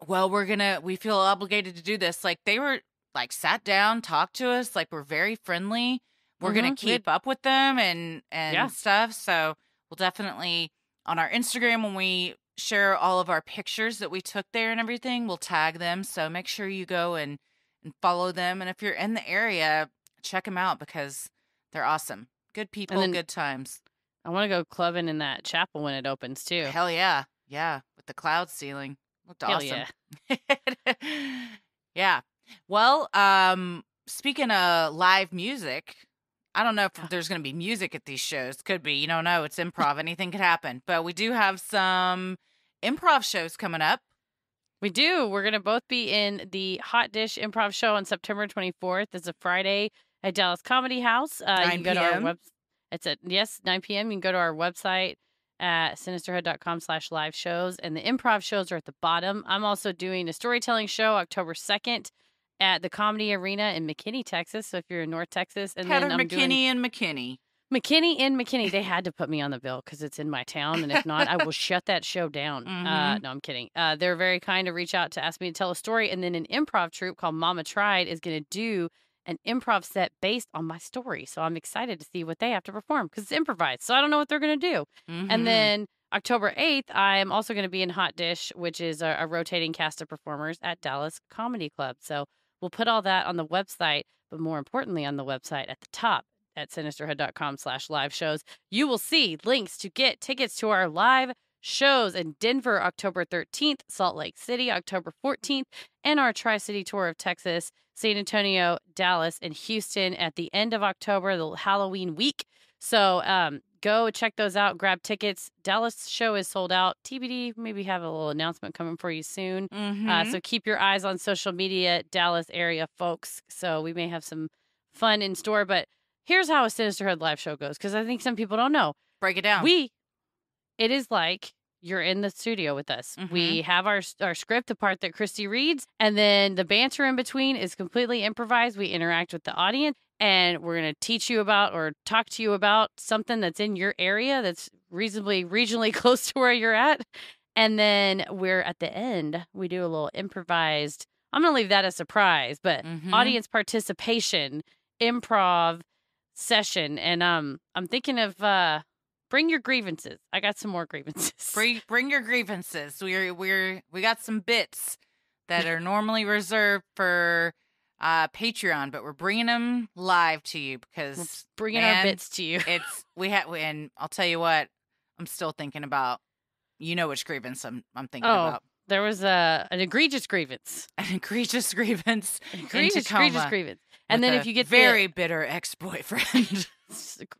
well, we're gonna, we feel obligated to do this. Like they were like sat down, talked to us, like we're very friendly. We're gonna Mhm. We had- keep up with them and and Yeah. stuff. So we'll definitely on our Instagram when we share all of our pictures that we took there and everything, we'll tag them. So make sure you go and and follow them. And if you're in the area, check them out because they're awesome. Good people, then- good times. I want to go clubbing in that chapel when it opens too. Hell yeah, yeah, with the cloud ceiling, looked Hell awesome. yeah. <laughs> yeah. Well, um, speaking of live music, I don't know if there's going to be music at these shows. Could be. You don't know. It's improv. Anything could happen. But we do have some improv shows coming up. We do. We're going to both be in the Hot Dish Improv Show on September 24th. It's a Friday at Dallas Comedy House. Uh, you can go to our web. It's at yes 9 p.m. You can go to our website at sinisterhood.com slash live shows and the improv shows are at the bottom. I'm also doing a storytelling show October 2nd at the Comedy Arena in McKinney, Texas. So if you're in North Texas, and Heather then I'm McKinney doing and McKinney. McKinney in McKinney. They had to put me on the bill because it's in my town, and if not, I will <laughs> shut that show down. Uh, Mhm. no, I'm kidding. Uh, they're very kind to reach out to ask me to tell a story, and then an improv troupe called Mama Tried is going to do an improv set based on my story. So I'm excited to see what they have to perform because it's improvised. So I don't know what they're going to do. Mhm. And then October 8th, I am also going to be in Hot Dish, which is a, a rotating cast of performers at Dallas Comedy Club. So we'll put all that on the website, but more importantly, on the website at the top at sinisterhood.com slash live shows, you will see links to get tickets to our live shows in Denver, October 13th, Salt Lake City, October 14th, and our Tri City tour of Texas, San Antonio, Dallas, and Houston at the end of October, the Halloween week. So um, go check those out, grab tickets. Dallas show is sold out. TBD, maybe have a little announcement coming for you soon. Uh, Mhm. so keep your eyes on social media, Dallas area folks. So we may have some fun in store. But here's how a Sinisterhood live show goes because I think some people don't know. break it down. We, it is like you're in the studio with us. We have our our script, the part that Christy reads, and then the banter in between is completely improvised. We interact with the audience, and we're going to teach you about or talk to you about something that's in your area that's reasonably regionally <laughs> close to where you're at. And then we're at the end, we do a little improvised. I'm going to leave that a surprise, but Mhm. audience participation, improv session, and um, I'm thinking of uh, bring your grievances. I got some more grievances. Bring bring your grievances. We're we're we got some bits that are normally reserved for uh Patreon, but we're bringing them live to you because bringing man, our bits to you. it's we have and I'll tell you what I'm still thinking about. You know which grievance I'm I'm thinking Oh, about. There was a an egregious grievance. <laughs> An egregious grievance An egregious, egregious grievance. And then if you get the- very bitter ex boyfriend. <laughs>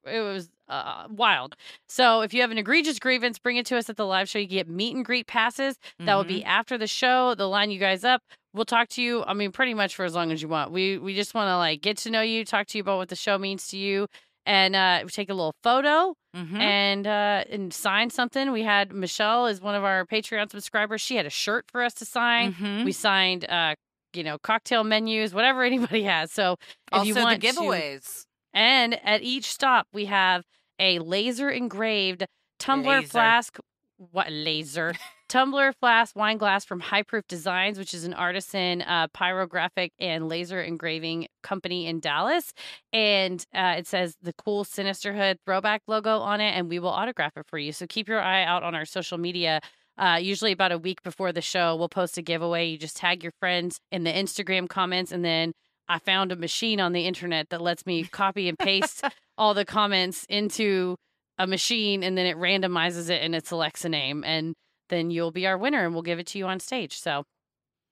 it was uh, wild. So if you have an egregious grievance, bring it to us at the live show. You get meet and greet passes. That will Mm-hmm. be after the show. They'll line you guys up. We'll talk to you. I mean, pretty much for as long as you want. We we just want to like get to know you, talk to you about what the show means to you, and uh, we take a little photo Mhm. and uh, and sign something. We had Michelle is one of our Patreon subscribers. She had a shirt for us to sign. Mhm. We signed, uh, you know, cocktail menus, whatever <laughs> anybody has. So if also you the want to- giveaways. And at each stop, we have a laser engraved tumbler Laser. flask. What laser? tumbler flask wine glass from High Proof Designs, which is an artisan uh, pyrographic and laser engraving company in Dallas. And uh, it says the cool Sinisterhood throwback logo on it, and we will autograph it for you. So keep your eye out on our social media Uh, usually about a week before the show, we'll post a giveaway. You just tag your friends in the Instagram comments, and then I found a machine on the internet that lets me copy and paste all the comments into a machine, and then it randomizes it and it selects a name, and then you'll be our winner, and we'll give it to you on stage. So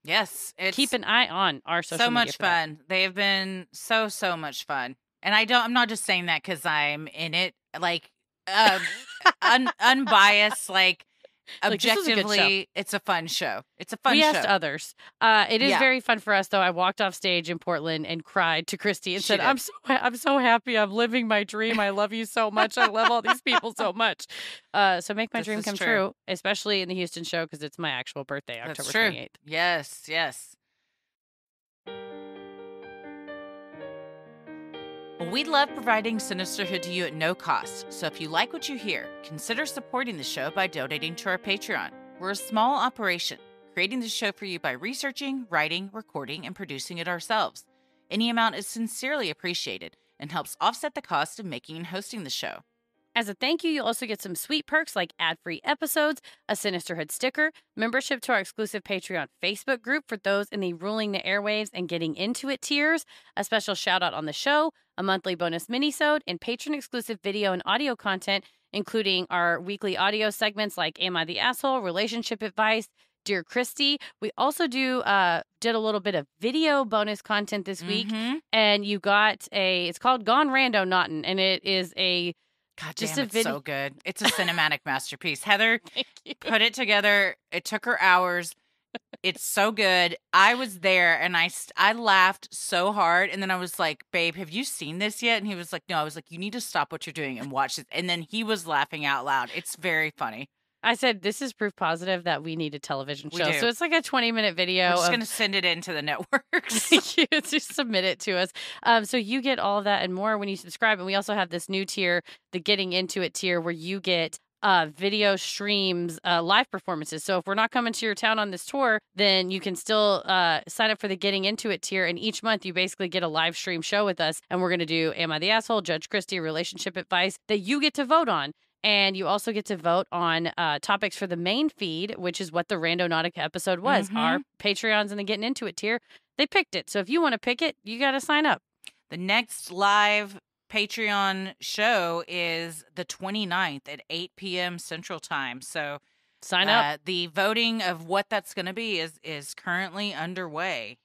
Yes, it's keep an eye on our social so much for that. fun. They have been so so much fun, and I don't. I'm not just saying that because I'm in it. Like, uh, un, unbiased. Like, Like, a objectively, it's a fun show. It's a fun we show. asked others. Uh, it is Yeah. very fun for us, though. I walked off stage in Portland and cried to Christy and She said, did. "I'm so I'm so happy. I'm living my dream. I love you so much. I love all these people so much." <laughs> Uh, so make my This dream come true. true, especially in the Houston show because it's my actual birthday, October 28th. Yes, yes. We love providing Sinisterhood to you at no cost. So if you like what you hear, consider supporting the show by donating to our Patreon. We're a small operation, creating the show for you by researching, writing, recording, and producing it ourselves. Any amount is sincerely appreciated and helps offset the cost of making and hosting the show. As a thank you, you'll also get some sweet perks like ad free episodes, a Sinisterhood sticker, membership to our exclusive Patreon Facebook group for those in the ruling the airwaves and getting into it tiers, a special shout out on the show, a monthly bonus minisode, and patron exclusive video and audio content, including our weekly audio segments like Am I the Asshole, Relationship Advice, Dear Christy. We also do uh did a little bit of video bonus content this week, Mhm. and you got a it's called Gone Rando Naughton, and it is a God Just damn, a it's vid- so good. <laughs> It's a cinematic masterpiece. Heather put it together. It took her hours. It's so good. I was there and I I laughed so hard and then I was like, "Babe, have you seen this yet?" And he was like, "No." I was like, "You need to stop what you're doing and watch this." And then he was laughing out loud. It's very funny. I said this is proof positive that we need a television show. So it's like a 20 minute video. I'm just of- going to send it into the <laughs> networks. Thank you just submit it to us. Um, so you get all of that and more when you subscribe. And we also have this new tier, the Getting Into It tier, where you get uh, video streams, uh, live performances. So if we're not coming to your town on this tour, then you can still uh, sign up for the Getting Into It tier. And each month you basically get a live stream show with us. And we're going to do Am I the Asshole, Judge Christy, relationship advice that you get to vote on. And you also get to vote on uh, topics for the main feed, which is what the Randonautica episode was. Mhm. Our Patreons in the Getting Into It tier, they picked it. So if you want to pick it, you got to sign up. the next live Patreon show is the 29th at 8 p.m. Central Time. So Sign up. Uh, the voting of what that's going to be is is currently underway.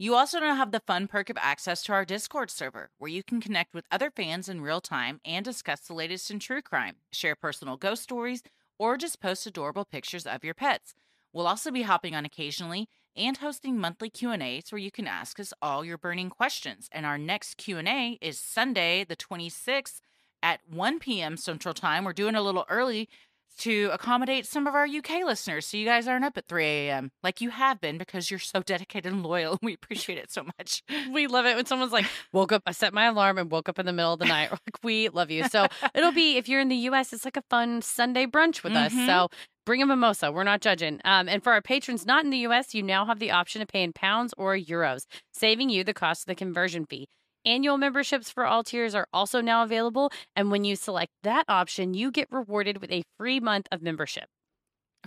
You also now have the fun perk of access to our Discord server, where you can connect with other fans in real time and discuss the latest in true crime, share personal ghost stories, or just post adorable pictures of your pets. We'll also be hopping on occasionally and hosting monthly Q&As where you can ask us all your burning questions. And our next Q&A is Sunday, the 26th at 1 p.m. Central Time. We're doing a little early to accommodate some of our UK listeners so you guys aren't up at 3 a.m. like you have been because you're so <laughs> dedicated and loyal. We appreciate it so much. we love it when someone's like, <laughs> woke up, I set my alarm and woke up in the middle of the night. Like, we love you. So it'll be, if you're in the US, it's like a fun Sunday brunch with us. Mhm. So bring a mimosa. We're not judging. Um, and for our patrons not in the US, you now have the option of paying pounds or euros, saving you the cost of the conversion fee. Annual memberships for all tiers are also now available. And when you select that option, you get rewarded with a free month of membership.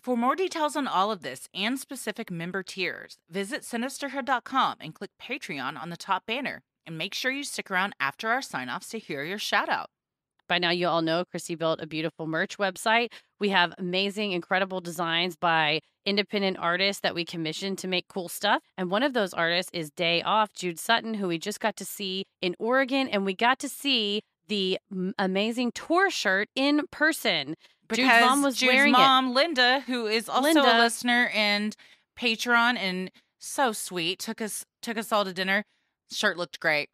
For more details on all of this and specific member tiers, visit sinisterhood.com and click Patreon on the top banner. And make sure you stick around after our sign offs to hear your shout out. By now, you all know Chrissy built a beautiful merch website. We have amazing, incredible designs by independent artists that we commissioned to make cool stuff. And one of those artists is Day Off, Jude Sutton, who we just got to see in Oregon. And we got to see the m- amazing tour shirt in person. Because Jude's mom was Jude's wearing it. mom, Linda, who is also a listener and patron and so sweet, took us took us all to dinner. Shirt looked great.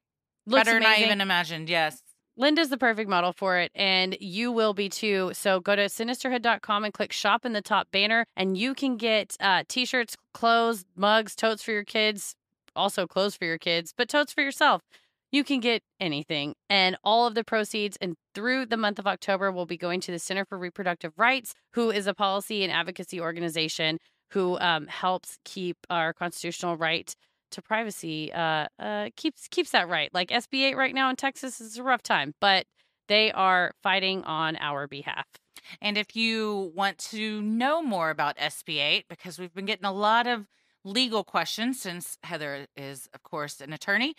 Looks Better than I even imagined. Yes. Linda's the perfect model for it, and you will be too. So go to sinisterhood.com and click shop in the top banner, and you can get uh, t shirts, clothes, mugs, totes for your kids, also clothes for your kids, but totes for yourself. You can get anything, and all of the proceeds and through the month of October will be going to the Center for Reproductive Rights, who is a policy and advocacy organization who um, helps keep our constitutional right to privacy uh, uh, keeps keeps that right. Like SB 8 right now in Texas is a rough time, but they are fighting on our behalf. And if you want to know more about SB8, because we've been getting a lot of legal questions since Heather is, of course, an attorney,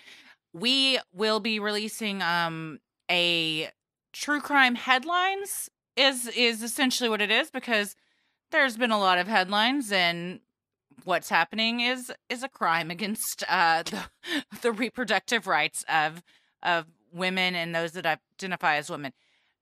we will be releasing um, a true crime headlines is is essentially what it is because there's been a lot of headlines and what's happening is is a crime <laughs> against uh, the, the reproductive rights of of women and those that identify as women.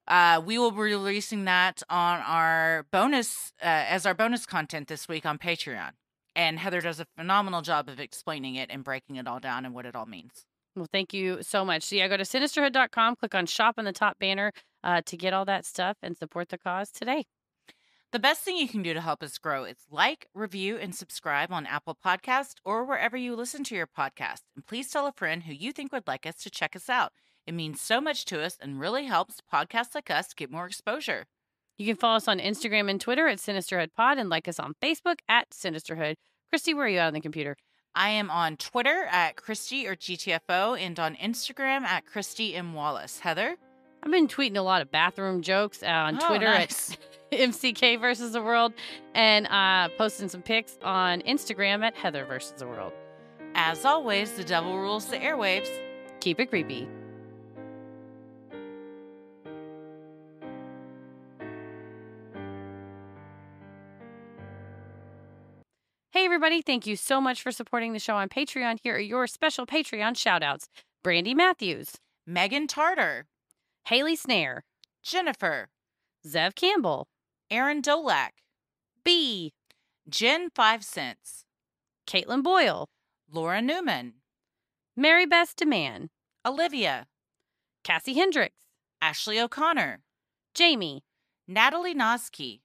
Uh, we will be releasing that on our bonus uh, as our bonus content this week on Patreon. And Heather does a phenomenal job of explaining it and breaking it all down and what it all means. Well, thank you so much. So, yeah, go to sinisterhood.com, click on shop on the top banner uh, to get all that stuff and support the cause today. The best thing you can do to help us grow is like, review, and subscribe on Apple Podcast or wherever you listen to your podcast. And please tell a friend who you think would like us to check us out. It means so much to us and really helps podcasts like us get more exposure. You can follow us on Instagram and Twitter at Sinisterhood Pod and like us on Facebook at Sinisterhood. Christy, where are you at on the computer? I am on Twitter at Christy or GTFO and on Instagram at Christy M. Wallace. Heather? I've been tweeting a lot of bathroom jokes uh, on Oh, Twitter nice. <laughs> at MCK versus the world and uh, posting some pics on Instagram at Heather versus the world. As always, the devil rules the airwaves. Keep it creepy. Hey, everybody. Thank you so much for supporting the show on Patreon. Here are your special Patreon shout outs Brandy Matthews, Megan Tarter, Haley Snare, Jennifer, Zev Campbell, Aaron Dolak, B, Jen Five Cents, Caitlin Boyle, Laura Newman, Mary Beth DeMann, Olivia, Cassie Hendricks, Ashley O'Connor, Jamie, Natalie Noski,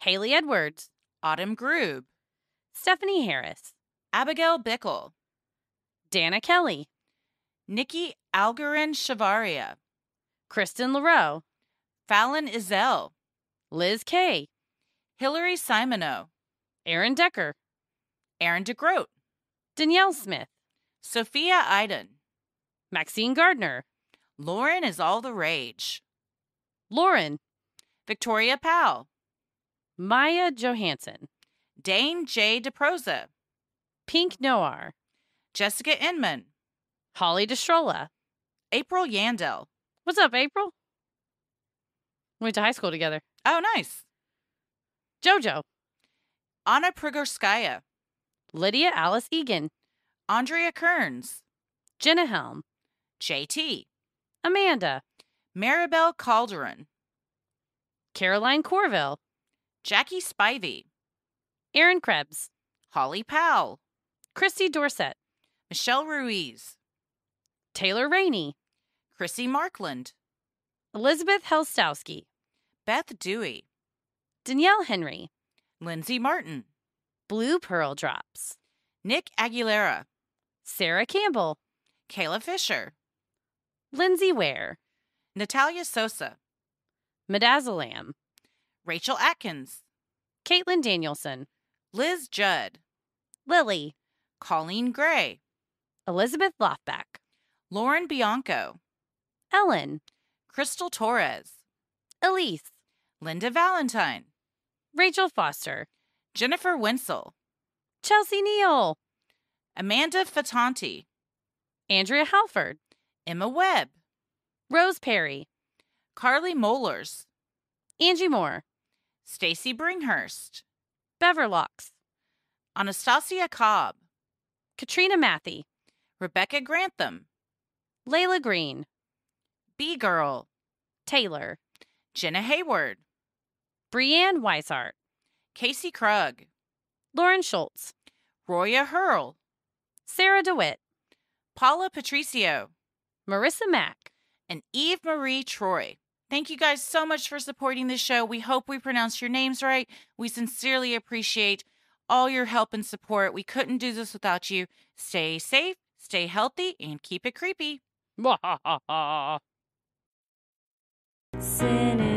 Haley Edwards, Autumn Grube, Stephanie Harris, Abigail Bickle, Dana Kelly, Nikki Algarin Shavaria, Kristen LaRoe, Fallon Izell, Liz Kay, Hillary Simoneau, Aaron Decker, Aaron DeGroat, Danielle Smith, Sophia Iden, Maxine Gardner, Lauren is all the rage, Lauren, Victoria Powell, Maya Johansson, Dane J. DeProza, Pink Noir, Jessica Inman, Holly Destrola. April Yandel. What's up, April? We went to high school together. Oh, nice. JoJo, Anna Prigorskaya, Lydia Alice Egan, Andrea Kearns, Jenna Helm, JT, Amanda, Maribel Calderon, Caroline Corville, Jackie Spivey, Aaron Krebs, Holly Powell, Christy Dorset, Michelle Ruiz, Taylor Rainey, Chrissy Markland, Elizabeth Helstowski, Beth Dewey, Danielle Henry, Lindsay Martin, Blue Pearl Drops, Nick Aguilera, Sarah Campbell, Kayla Fisher, Lindsay Ware, Natalia Sosa, Medazzalam, Rachel Atkins, Caitlin Danielson, Liz Judd, Lily, Colleen Gray, Elizabeth Lothback, Lauren Bianco, Ellen, Crystal Torres, Elise, Linda Valentine, Rachel Foster, Jennifer Wenzel, Chelsea Neal, Amanda Fatanti, Andrea Halford, Emma Webb, Rose Perry, Carly Molars, Angie Moore, Stacy Bringhurst, Beverlocks, Anastasia Cobb, Katrina Matthey, Rebecca Grantham, Layla Green, Girl, Taylor, Jenna Hayward, Brianne Weishart, Casey Krug, Lauren Schultz, Roya Hurl, Sarah DeWitt, Paula Patricio, Marissa Mack, and Eve Marie Troy. Thank you guys so much for supporting this show. We hope we pronounced your names right. We sincerely appreciate all your help and support. We couldn't do this without you. Stay safe, stay healthy, and keep it creepy. <laughs> <laughs> Cynic